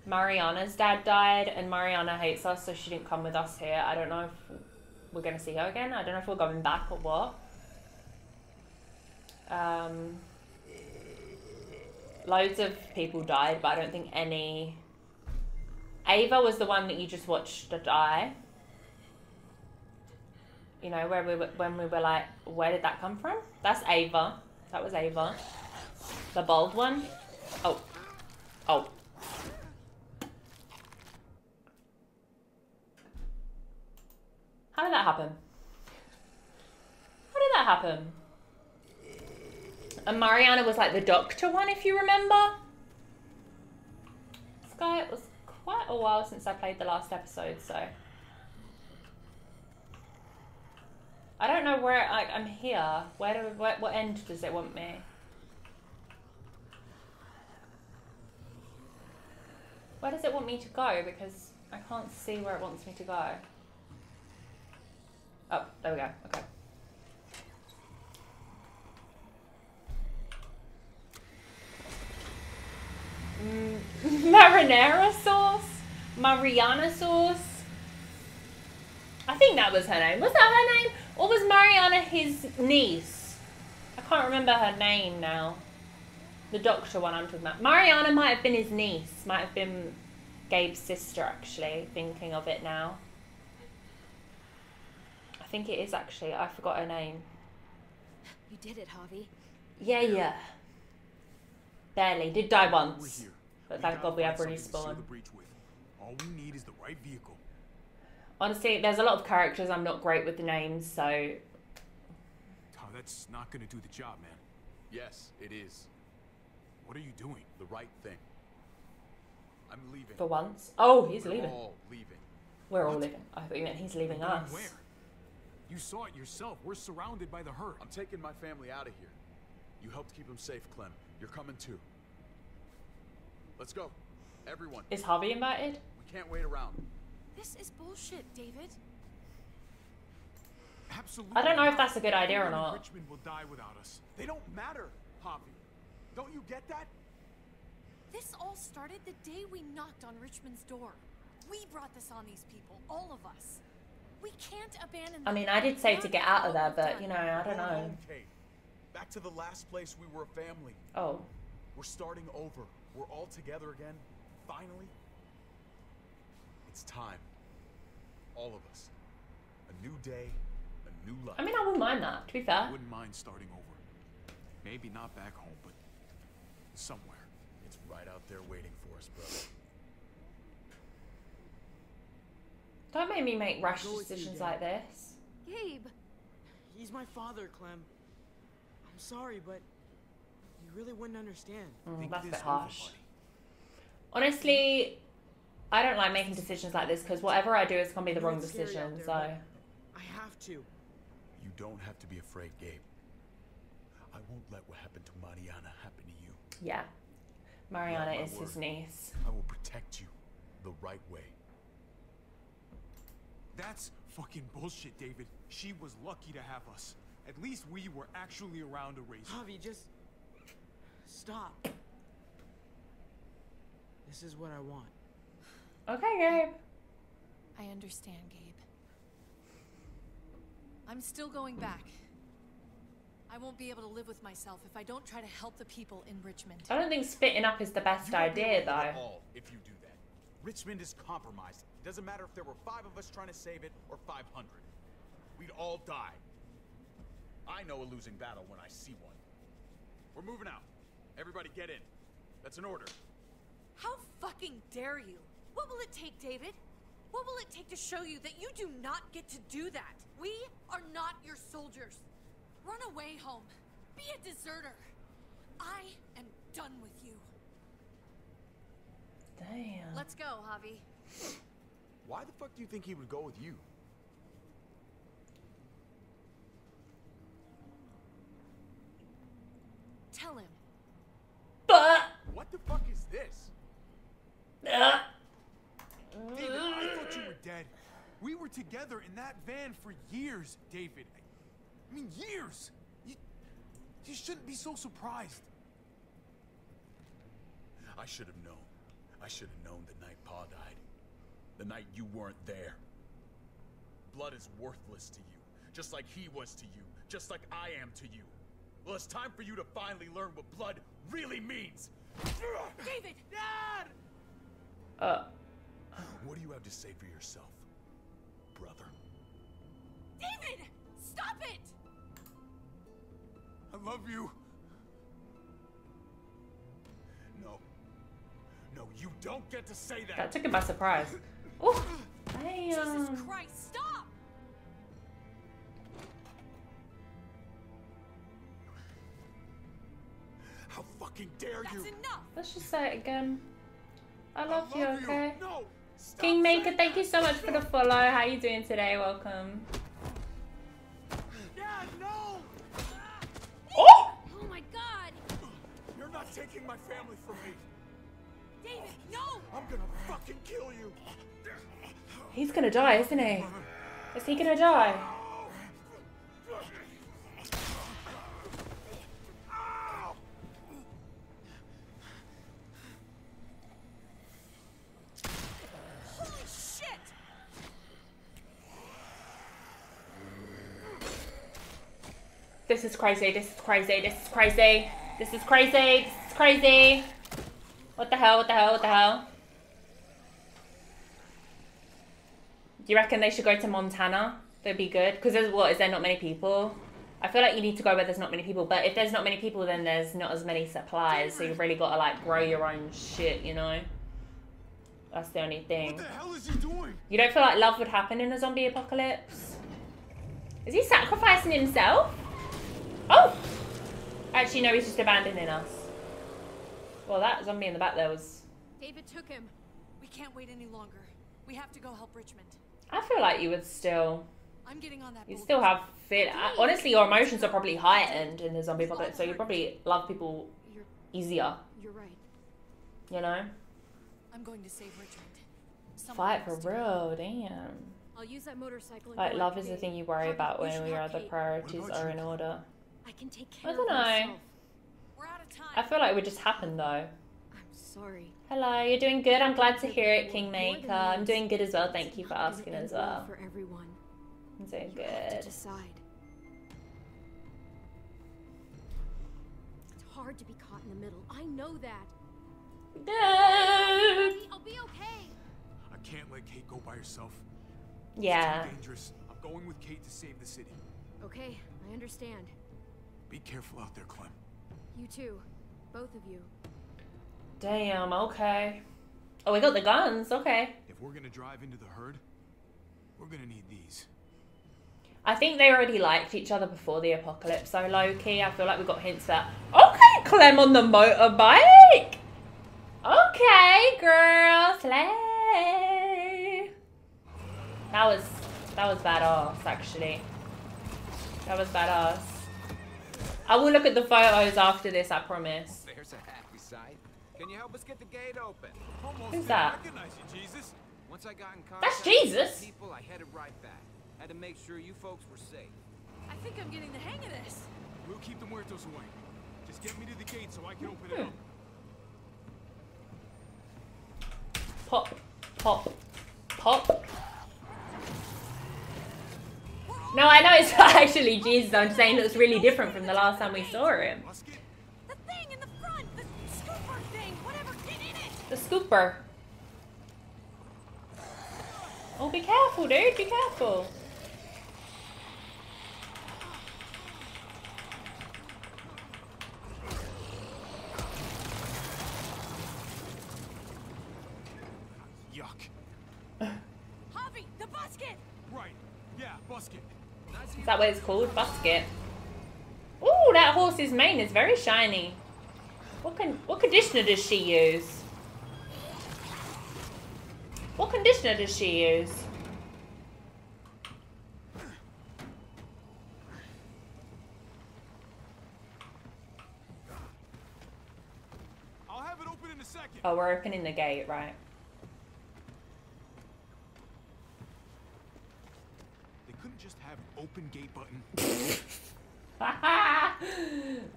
Mariana's dad died, and Mariana hates us, so she didn't come with us here. I don't know if we're going to see her again. I don't know if we're going back or what. Um, loads of people died, but I don't think any. Ava was the one that you just watched die. You know, where we were, when we were like, where did that come from? That's Ava. That was Ava. The bald one? Oh. Oh. How did that happen? How did that happen? And Mariana was like the doctor one, if you remember. Guy, it was quite a while since I played the last episode, so. I don't know where I, I'm here. Where do where, what end does it want me? Where does it want me to go? Because I can't see where it wants me to go. Oh, there we go. Okay. Mm, marinara sauce? Mariana sauce? I think that was her name. Was that her name? Or was Mariana his niece? I can't remember her name now. The doctor one I'm talking about. Mariana might have been his niece. Might have been Gabe's sister, actually, thinking of it now. I think it is actually. I forgot her name. You did it, Harvey. Yeah, yeah. Barely. Did die once. here. But We thank God we have find something to respawn. the breach with. All we need is the right vehicle. Honestly, there's a lot of characters I'm not great with the names, so Oh, that's not gonna do the job, man. Yes, it is. What are you doing? The right thing. I'm leaving. for once. Oh, he's We're leaving. all leaving. We're all leaving. I thought you meant he's leaving us. Where? You saw it yourself. We're surrounded by the herd. I'm taking my family out of here. You helped keep them safe, Clem. You're coming too. Let's go. Everyone. Is Harvey invited? We can't wait around. This is bullshit, David. Absolutely. I don't know if that's a good idea or Everyone in not. Richmond will die without us. They don't matter, Javi. Don't you get that? This all started the day we knocked on Richmond's door. We brought this on these people, all of us. We can't abandon I mean, I did say to get out of there, but you know, I don't know. home, Back to the last place we were a family. Oh, We're starting over. We're all together again. Finally. It's time. All of us. A new day, a new life. I mean, I wouldn't mind that. To be fair. I fair, wouldn't mind starting over. Maybe not back home, but somewhere. It's right out there waiting for us, brother. Don't make me make rash Go decisions like this. Gabe, He's my father, Clem. I'm sorry, but you really wouldn't understand. Mm, that's a bit harsh. buddy. Honestly, I don't like making decisions like this because whatever I do is gonna be the wrong it's scary out decision. there, So I have to. You don't have to be afraid, Gabe. I won't let what happened to Mariana happen to you. yeah, Mariana my is his niece. I will protect you the right way. That's fucking bullshit, David. She was lucky to have us. At least we were actually around to raise. Javi, just stop. This is what I want. Okay, Gabe. I understand, Gabe. I'm still going back. I won't be able to live with myself if I don't try to help the people in Richmond. I don't think spitting up is the best You idea, though. if you do that. Richmond is compromised. It doesn't matter if there were five of us trying to save it or 500. We'd all die. I know a losing battle when I see one. We're moving out. Everybody get in. That's an order. How fucking dare you? What will it take, David? What will it take to show you that you do not get to do that? We are not your soldiers. Run away home. Be a deserter. I am done with you. Damn. Let's go, Javi. Why the fuck do you think he would go with you? Tell him. But What the fuck is this? uh, David, I thought you were dead. We were together in that van for years, David. I mean, years. You, you shouldn't be so surprised. I should have known. I should have known the night Pa died. The night you weren't there. Blood is worthless to you, just like he was to you, just like I am to you. Well, it's time for you to finally learn what blood really means. David! Dad! uh, What do you have to say for yourself, brother? David! Stop it! I love you. You don't get to say that. That took him by surprise. Oh, damn. Jesus Christ, stop! How fucking dare That's you? enough! Let's just say it again. I love, you, love you. okay? No, Kingmaker, thank you so much for the follow. How you doing today? Welcome. Yeah, no! Oh! Oh my god! You're not taking my family from me. David, no! I'm gonna fucking kill you. He's gonna die, isn't he? Is he gonna die? Holy shit! This is crazy. This is crazy. This is crazy. This is crazy. This is crazy. What the hell? What the hell? What the hell? Do you reckon they should go to Montana? That'd be good. Because there's what? Is there not many people? I feel like you need to go where there's not many people. But if there's not many people, then there's not as many supplies. So you've really got to like grow your own shit. You know. That's the only thing. What the hell is he doing? You don't feel like love would happen in a zombie apocalypse? Is he sacrificing himself? Oh! Actually, no, he's just abandoning us. Well, that zombie in the back there was. David took him. We can't wait any longer. We have to go help Richmond. I feel like you would still. I'm getting on that. You still have feel. Honestly, your emotions are probably heightened in the zombie apocalypse, so you probably love people You're easier. you're right. You know? I'm going to save Richmond. Someone Fight for has to. real, damn. I'll use that motorcycle. and Like, love is the thing you worry about when your other priorities are in order. I can take care I don't of know. I feel like it would just happen though. I'm sorry. Hello, you're doing good. I'm glad to hear it, more- more than Kingmaker. I'm doing good as well. Thank you for asking as well well. For everyone. I'm doing You have to good. decide. It's hard to be caught in the middle. I know that. No. I'll be okay. I can't let Kate go by herself. Yeah. It's too dangerous. I'm going with Kate to save the city. Okay, I understand. Be careful out there, Clem. You too. Both of you. Damn, okay. Oh, we got the guns. Okay. If we're gonna drive into the herd, we're gonna need these. I think they already liked each other before the apocalypse. So low key, I feel like we got hints that. Okay, Clem on the motorbike. Okay, girl, slay. That was that was badass, actually. That was badass. I will look at the photos after this. I promise. There's a happy sight. Can you help us get the gate open? Almost Who's that? recognize you, Jesus. Once I got in contact That's Jesus. the people, I headed right back. Had to make sure you folks were safe. I think I'm getting the hang of this. We'll keep the muertos away. Just get me to the gate so I can open Hmm. it up. Pop, pop, pop. No, I know it's not actually Jesus. I'm saying it looks really different from the last time we saw him. The thing in the front, the scooper thing, whatever, get in it. The scooper. Oh, be careful, dude. Be careful. Yuck. Javi, the basket. Right. Yeah, busket. Is that what it's called? Basket. Ooh, that horse's mane is very shiny. What con what conditioner does she use? What conditioner does she use? I'll have it open in a second. Oh, we're opening the gate, right? They couldn't just have open gate button. uh,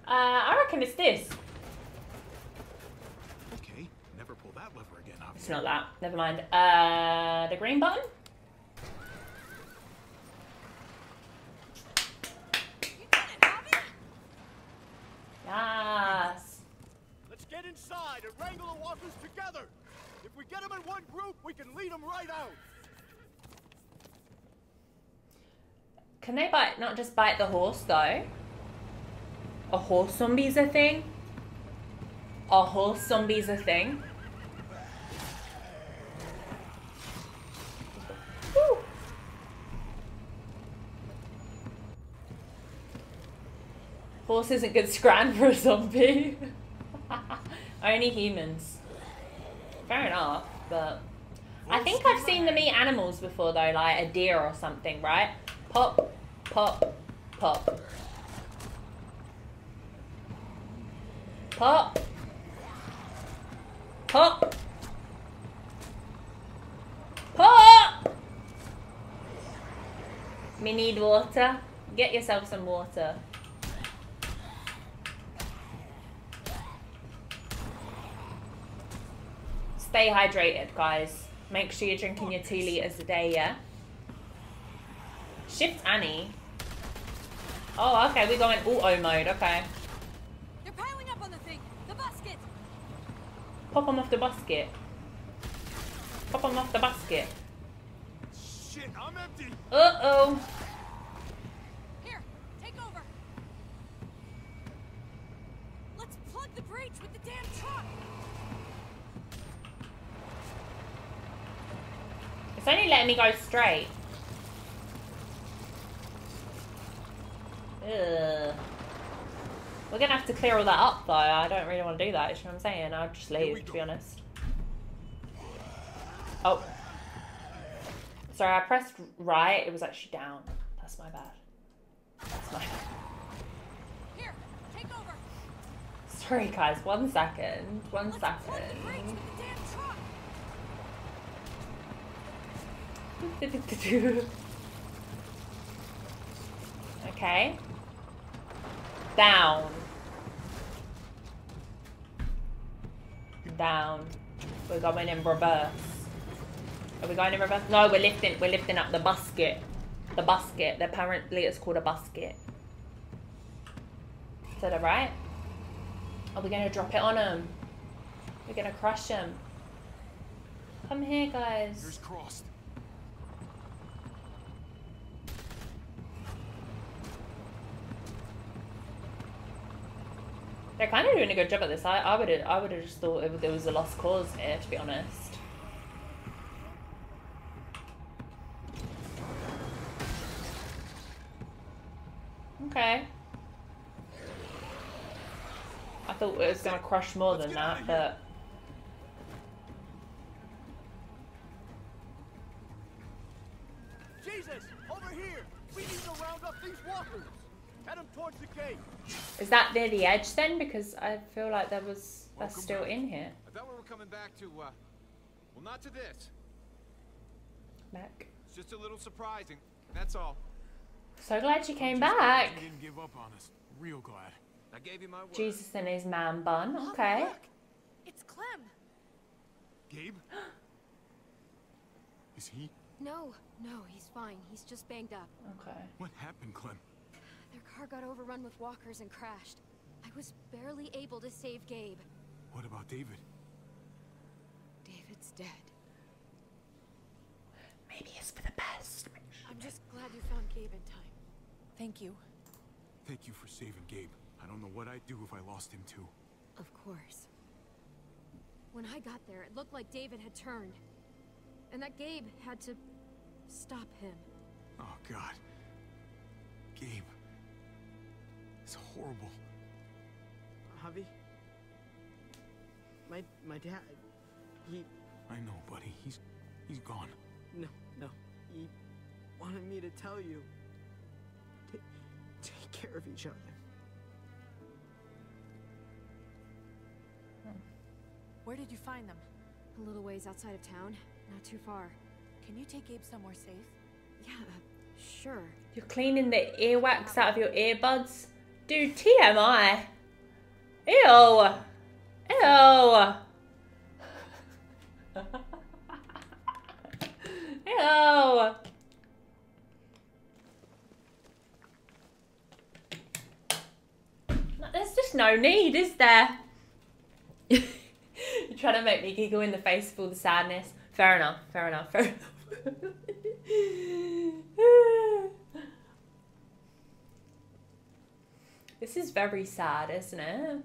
I reckon it's this. Okay, never pull that lever again, It's not that. Never mind. Uh, the green button? Yes. Let's get inside and wrangle the walkers together. If we get them in one group, we can lead them right out. Can they bite, not just bite the horse though? A horse zombie's a thing? A horse zombie's a thing? Woo. Horse isn't good scram for a zombie. Only humans. Fair enough, but... I think I've seen them eat animals before though, like a deer or something, right? Pop, pop, pop. Pop. Pop. Pop! We need water. Get yourself some water. Stay hydrated, guys. Make sure you're drinking your two liters a day, yeah? Shift Annie. Oh, okay, we're going auto mode, okay. They're piling up on the thing. The basket. Pop them off the basket. Pop them off the basket. Shit, I'm empty. Uh-oh. Here, take over. Let's plug the breach with the damn truck. It's only letting me go straight. Ugh. We're gonna have to clear all that up though. I don't really want to do that, you know what I'm saying? I'll just leave, to be honest. Oh. Sorry, I pressed right. It was actually down. That's my bad. That's my bad. Here, take over. Sorry guys, one second. One Let's plug the breach second. with the damn truck. okay. Down. Down. We're going in reverse. Are we going in reverse? No, we're lifting. We're lifting up the basket. The basket. Apparently, it's called a basket. Is that right? Are we gonna drop it on him? We're gonna crush him. Come here, guys. Fingers crossed. They're kind of doing a good job at this. I, I would have I would have just thought it, there was a lost cause here, to be honest. Okay. I thought it was gonna crush more than that, but Jesus! Over here! We need to round up these walkers! Is that near the edge then? Because I feel like there was that's still in here. I thought we were coming back to, uh, well, not to this. Back. It's just a little surprising. That's all. So glad you came back. You didn't give up on us. Real glad. I gave you my word. Jesus and his man bun. Okay. It's Clem. Gabe? Is he? No, no, he's fine. He's just banged up. Okay. What happened, Clem? Their car got overrun with walkers and crashed. I was barely able to save Gabe. What about David? David's dead. Maybe it's for the best. I'm just glad you found Gabe in time. Thank you. Thank you for saving Gabe. I don't know what I'd do if I lost him too. Of course. When I got there, it looked like David had turned. And that Gabe had to stop him. Oh God. Gabe. It's horrible. Javi? My my dad he I know, buddy. He's he's gone. no no he wanted me to tell you. Ta- take care of each other. Where did you find them? A little ways outside of town, not too far. Can you take Gabe somewhere safe? Yeah, uh, sure. You're cleaning the earwax out of your earbuds? Dude, TMI. Ew. Ew. Ew. There's just no need, is there? You're trying to make me giggle in the face of all the sadness. Fair enough, fair enough, fair enough. this is very sad, isn't it?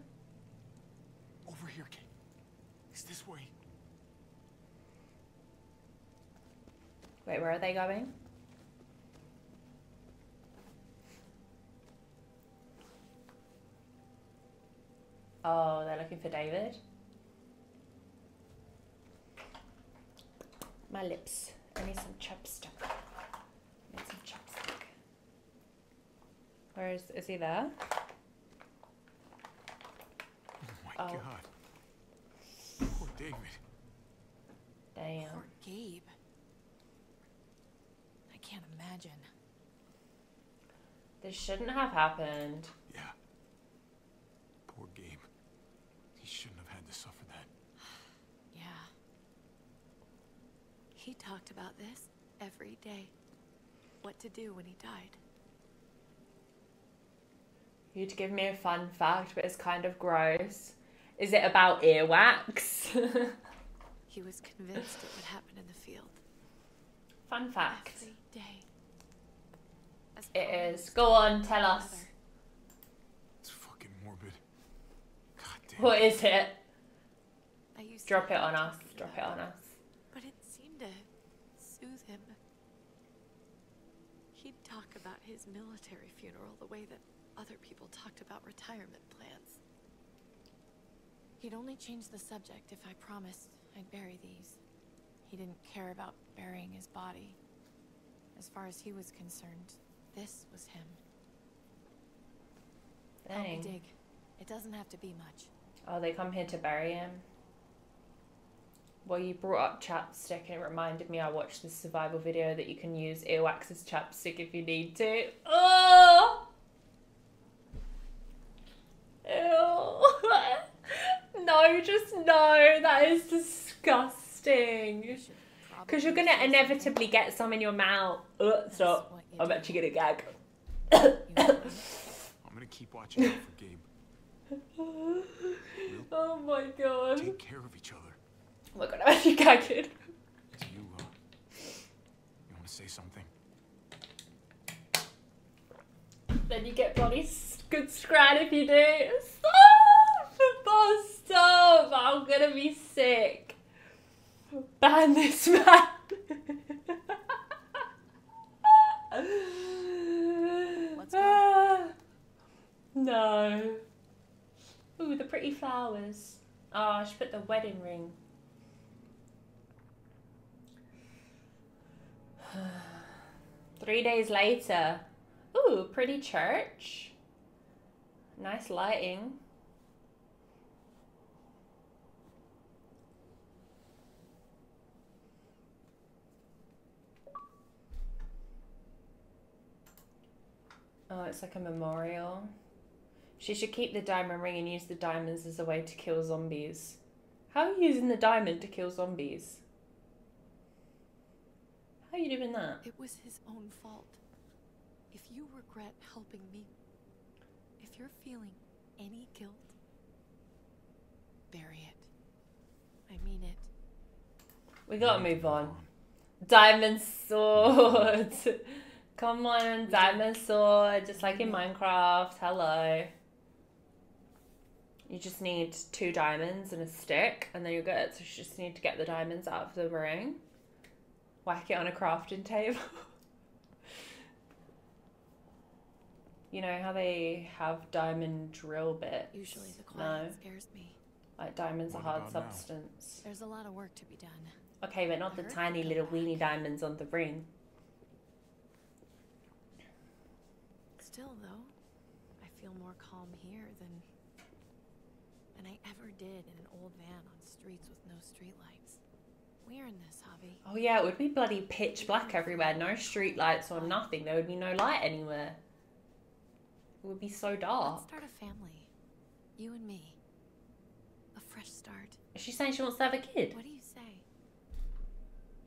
Over here, Gabe. It's this way. Wait, where are they going? Oh, they're looking for David. My lips. I need some chapstick. I need some chapstick. Where is is he there? Oh my Oh. God. Poor David. Damn. Poor Gabe. I can't imagine. This shouldn't have happened. Yeah. Poor Gabe. He shouldn't have had to suffer that. Yeah. He talked about this every day. What to do when he died. You'd give me a fun fact, but it's kind of gross. Is it about earwax? He was convinced it would happen in the field. fun fact. Every day. As It long is. as Go on, tell us. It's fucking morbid. God damn. What is it? I used Drop it on us. Drop it on us. But it seemed to soothe him. He'd talk about his military funeral the way that other people talked about retirement plans. He'd only change the subject if I promised I'd bury these. He didn't care about burying his body. As far as he was concerned, this was him. Help me Dang. dig. It doesn't have to be much. Oh, they come here to bury him. Well, you brought up chapstick, and it reminded me I watched this survival video that you can use earwax as chapstick if you need to. Oh! Ew. No, just no. That is disgusting. Because you're gonna inevitably get some in your mouth. Ugh, stop. I'm actually gonna gag. I'm gonna keep watching out for Gabe. oh my god. Take care of each other. Oh my god, I'm actually gagging. Do you, uh, you wanna say something? Then you get bloody good scran if you do. Stop! Oh, stop! I'm gonna be sick. Ban this man. No. Ooh, the pretty flowers. Oh, I should put the wedding ring. Three days later. Ooh, pretty church. Nice lighting. Oh, it's like a memorial. She should keep the diamond ring and use the diamonds as a way to kill zombies. How are you using the diamond to kill zombies? How are you doing that? It was his own fault. If you regret helping me, if you're feeling any guilt, bury it. I mean it. We gotta move on. Diamond sword. Come on, diamond sword, just like in mm-hmm. Minecraft. Hello. You just need two diamonds and a stick, and then you're good. So you just need to get the diamonds out of the ring, whack it on a crafting table. you know how they have diamond drill bits? Usually the no, quiet scares me. like diamonds What are hard about now? substance. There's a lot of work to be done. Okay, but not the I heard tiny little come weeny diamonds on the ring. Still, though, I feel more calm here than than I ever did in an old van on streets with no streetlights. We're in this, Javi. Oh yeah, it would be bloody pitch black everywhere. No streetlights or nothing. There would be no light anywhere. It would be so dark. Let's dark. start a family. You and me. A fresh start. Is she saying she wants to have a kid? What do you say?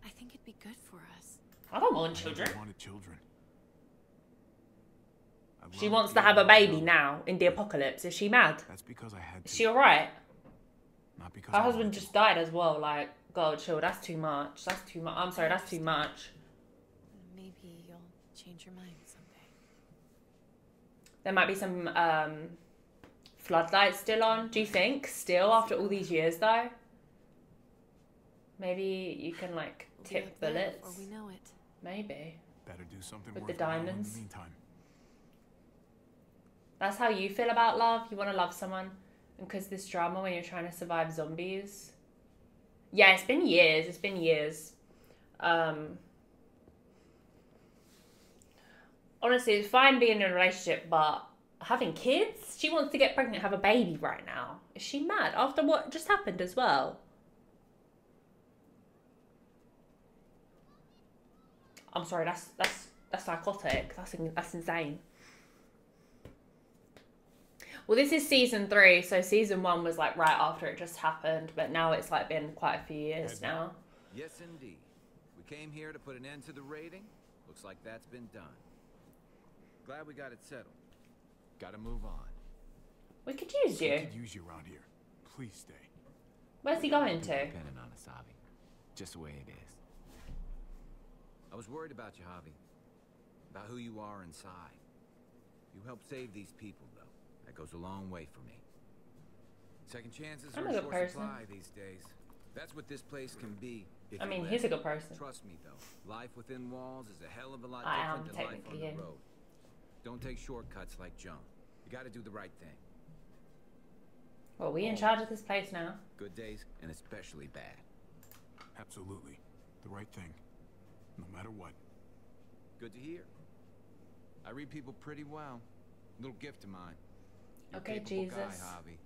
I think it'd be good for us. I don't want I children. never wanted children. I She wants to have a when I was baby young. now in the apocalypse. Is she mad? That's because I had Is she alright? Not because Her I husband wanted just died as well. Like, God, chill. That's too much. That's too much. I'm sorry. That's too much. Maybe you'll change your mind someday. There might be some um, floodlights still on. Do you think? Still after all these years, though. Maybe you can like We'll tip up there bullets. Before we know it. Maybe. Better do something With the worthwhile in diamonds. the meantime. That's how you feel about love. You want to love someone, Because this drama when you're trying to survive zombies. Yeah, it's been years. It's been years. Um, honestly, it's fine being in a relationship, but having kids, she wants to get pregnant, have a baby right now. Is she mad after what just happened as well? I'm sorry, that's that's that's psychotic. That's that's insane. Well, this is season three, so season one was like right after it just happened, but now it's like been quite a few years now. Yes, indeed. We came here to put an end to the raiding. Looks like that's been done. Glad we got it settled. Gotta move on. We could use you. We you. could use you around here. Please stay. Where's he going to? Depending on us, Javi. Just the way it is. I was worried about you, Javi. About who you are inside. You helped save these people, though. That goes a long way for me. Second chances I'm are a good short person. supply these days. That's what this place can be. if I mean, he's a good person. Trust me, though. Life within walls is a hell of a lot I different than life on the in. road. Don't take shortcuts like Joan. You gotta do the right thing. Well, we in charge of this place now. Good days, and especially bad. Absolutely. The right thing. No matter what. Good to hear. I read people pretty well. Little gift of mine. You're Okay, capable guy, Jesus. Javi.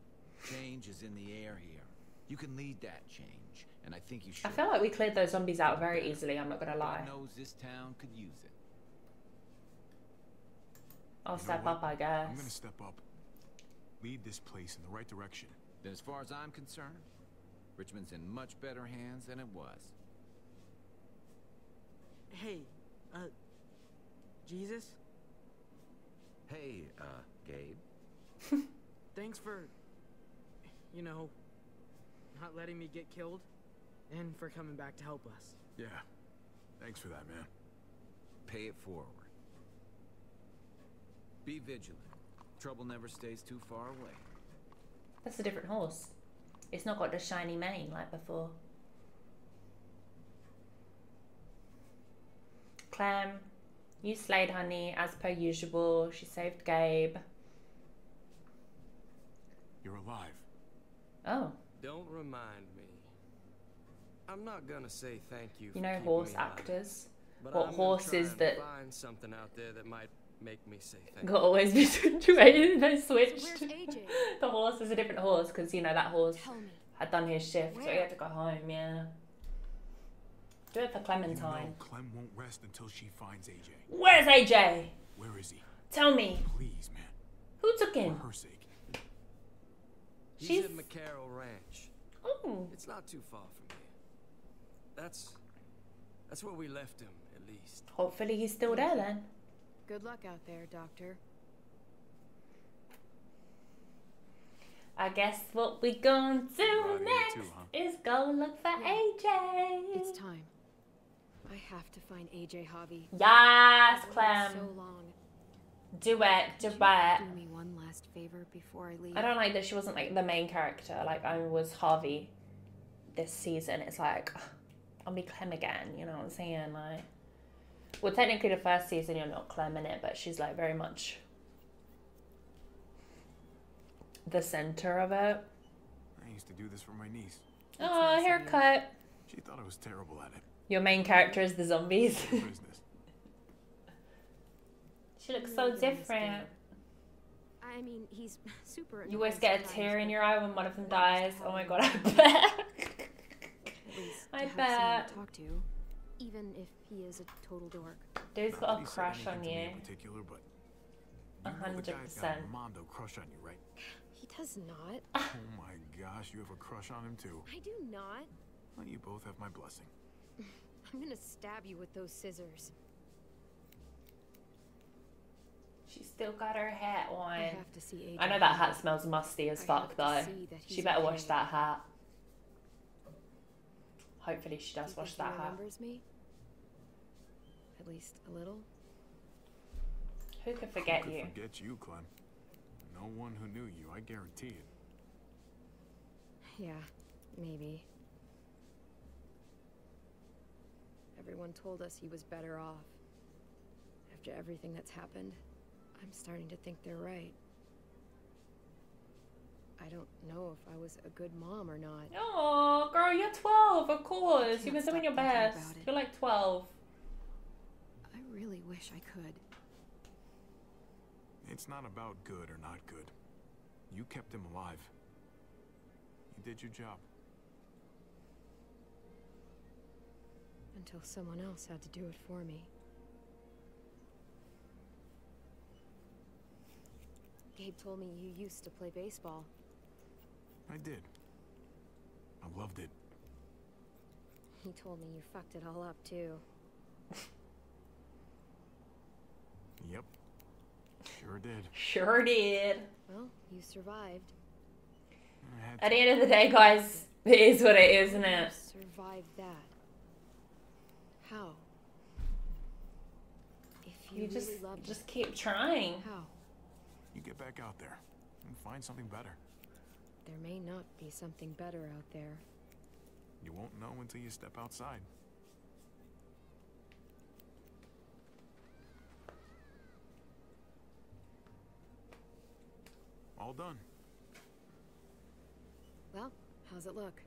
Change is in the air here. You can lead that change, and I think you should. I feel like we cleared those zombies out very easily, I'm not gonna lie. God knows this town could use it. I'll You step up, I guess. I'm gonna step up. Lead this place in the right direction. Then, as far as I'm concerned, Richmond's in much better hands than it was. Hey, uh, Jesus? Hey, uh, Gabe. Thanks for, you know, not letting me get killed and for coming back to help us. Yeah. Thanks for that, man. Pay it forward. Be vigilant. Trouble never stays too far away. That's a different horse. It's not got the shiny mane like before. Clem, you slayed honey as per usual. She saved Gabe. You're alive. Oh, Don't remind me. I'm not gonna say thank you. you for know keeping horse me alive, actors. but What I'm gonna horses that find something out there that might make me say thank got you. always be situated. They switched. where's the horse is a different horse because you know that horse had done his shift, so he had to go home. Yeah. Do it for You Clementine. know Clem won't rest until she finds AJ. Where's AJ? Where is he? Tell me. Please, man. Who took him? For her sake. He's at McCarroll Ranch. Oh. It's not too far from here. That's that's where we left him, at least. Hopefully he's still there then. Good luck out there, Doctor. I guess what we're gonna do Right next too, huh? is go look for AJ. It's time. I have to find AJ Javi. Yes, It's Clem. So long. Do it, do it. do me one last favor before I leave? I don't like that she wasn't like the main character. Like I was Javi this season. It's like I'll be Clem again. You know what I'm saying? Like, well, technically the first season you're not Clem in it, but she's like very much the center of it. I used to do this for my niece. Oh, haircut. She thought I was terrible at it. Your main character is the zombies. Her business. she looks so different. I mean, he's super. You always get a tear in your eye when one of them dies. Oh my god, I back. bet. I to have bet. someone to talk to. even if he is a total dork. Dude's Not got a crush on anything to me you. in particular, but A you know the hundred guy's got percent. a Mondo crush on you, right? He does not. oh my gosh, you have a crush on him too. I do not. Well, you both have my blessing. I'm gonna stab you with those scissors. She's still got her hat on. I have to see I know that hat smells musty as I fuck though. She he's better wash that hat. Hopefully she does you wash that hat. me? At least a little. Who could forget Who could you? Forget you, Clem. No one who knew you, I guarantee it. Yeah, maybe. Everyone told us he was better off. After everything that's happened, I'm starting to think they're right. I don't know if I was a good mom or not. Oh, girl, you're 12, of course. You've been doing your best. You're like 12. I really wish I could. It's not about good or not good. You kept him alive. You did your job. Until someone else had to do it for me. Gabe told me you used to play baseball. I did. I loved it. He told me you fucked it all up too. Yep. Sure did. Sure did. Well, you survived. At the end of the day, guys, it is what it is, isn't it? Survived that. How? If you, You just really loved just keep trying. How? You get back out there and find something better. There may not be something better out there. You won't know until you step outside. All done. Well, how's it look?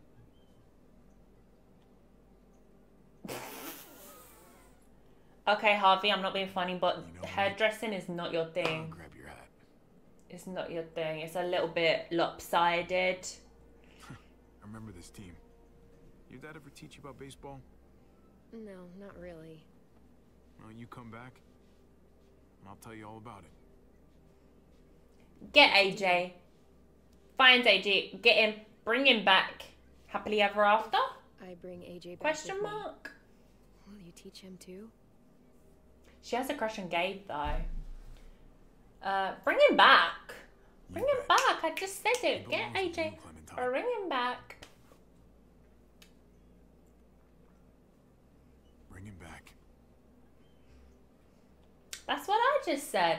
Okay, Javi, I'm not being funny, but hairdressing is not your thing. Grab your hat. It's not your thing. It's a little bit lopsided. I remember this team. Your dad ever teach you about baseball? No, not really. Well, you come back, and I'll tell you all about it. Get AJ. Find AJ. Get him. Bring him back. Happily ever after? I bring AJ back Question with me. mark. Will you teach him too? She has a crush on Gabe though. Uh, bring him back. Bring him back. I just said it. Get AJ. Bring him back. Bring him back. That's what I just said.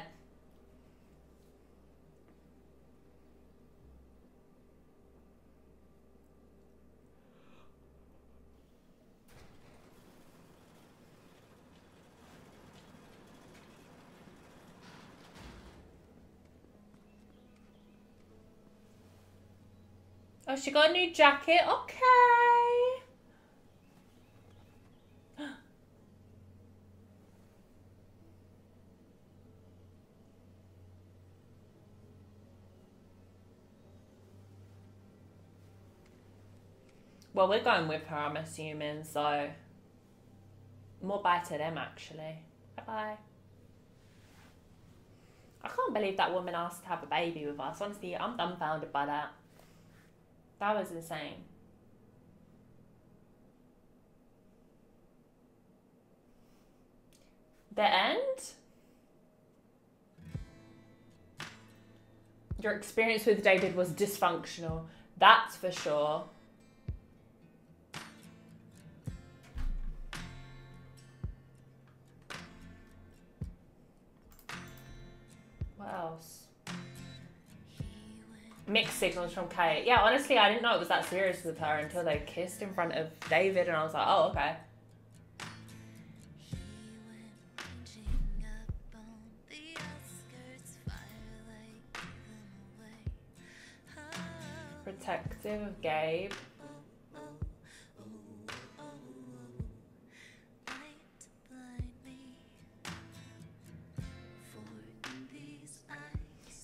Oh, she got a new jacket. Okay. Well, we're going with her, I'm assuming, so more bye to them actually. Bye bye. I can't believe that woman asked to have a baby with us. Honestly, I'm dumbfounded by that. That was insane. The end? Your experience with David was dysfunctional. That's for sure. What else? Mixed signals from Kate. Yeah, honestly, I didn't know it was that serious with her until they kissed in front of David, and I was like, oh, okay. Protective of Gabe.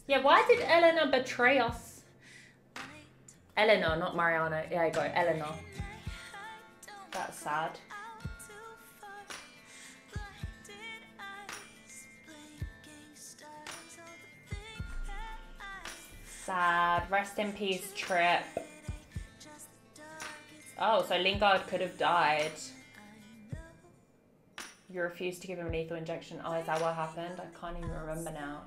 Yeah, why did Eleanor betray us? Eleanor, not Mariana. Yeah, I got it. Eleanor. That's sad. Sad. Rest in peace, Tripp. Oh, so Lingard could have died. You refused to give him lethal injection. Oh, is that what happened? I can't even remember now.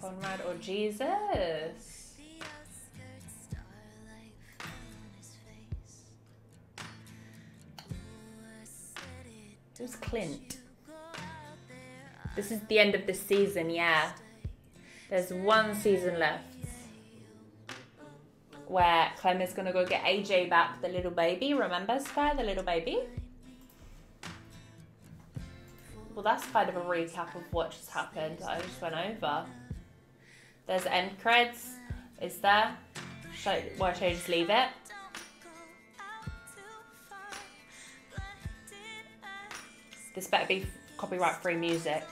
Conrad or Jesus? Who's Clint? This is the end of the season, yeah. There's one season left. Where Clem is gonna go get AJ back, the little baby. Remember, Sky, the little baby? Well, that's kind of a recap of what just happened I just went over. There's end creds. Is there? Should I, well, should I just leave it? This better be copyright free music.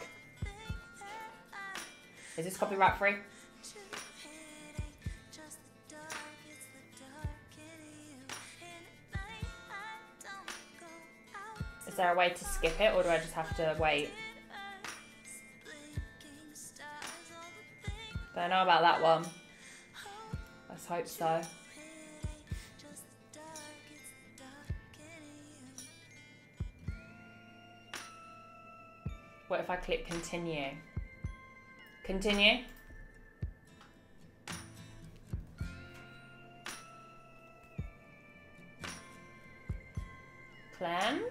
Is this copyright free? Is there a way to skip it or do I just have to wait? Don't know about that one. Let's hope so. What if I click continue? Continue. Clem.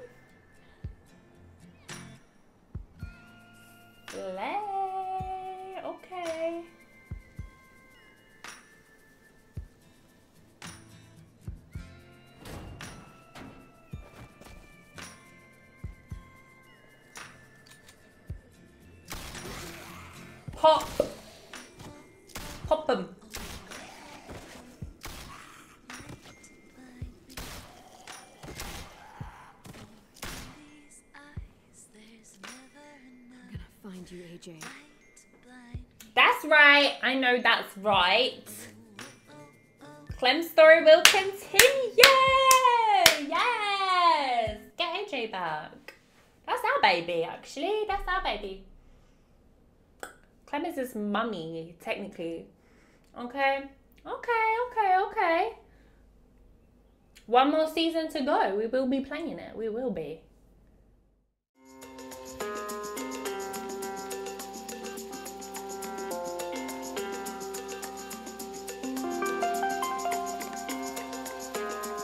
That's right. I know that's right. Clem's story will continue. Yes. Get AJ back. That's our baby, actually. That's our baby. Clem is his mummy, technically. Okay. Okay, okay, okay. One more season to go. We will be playing it. We will be.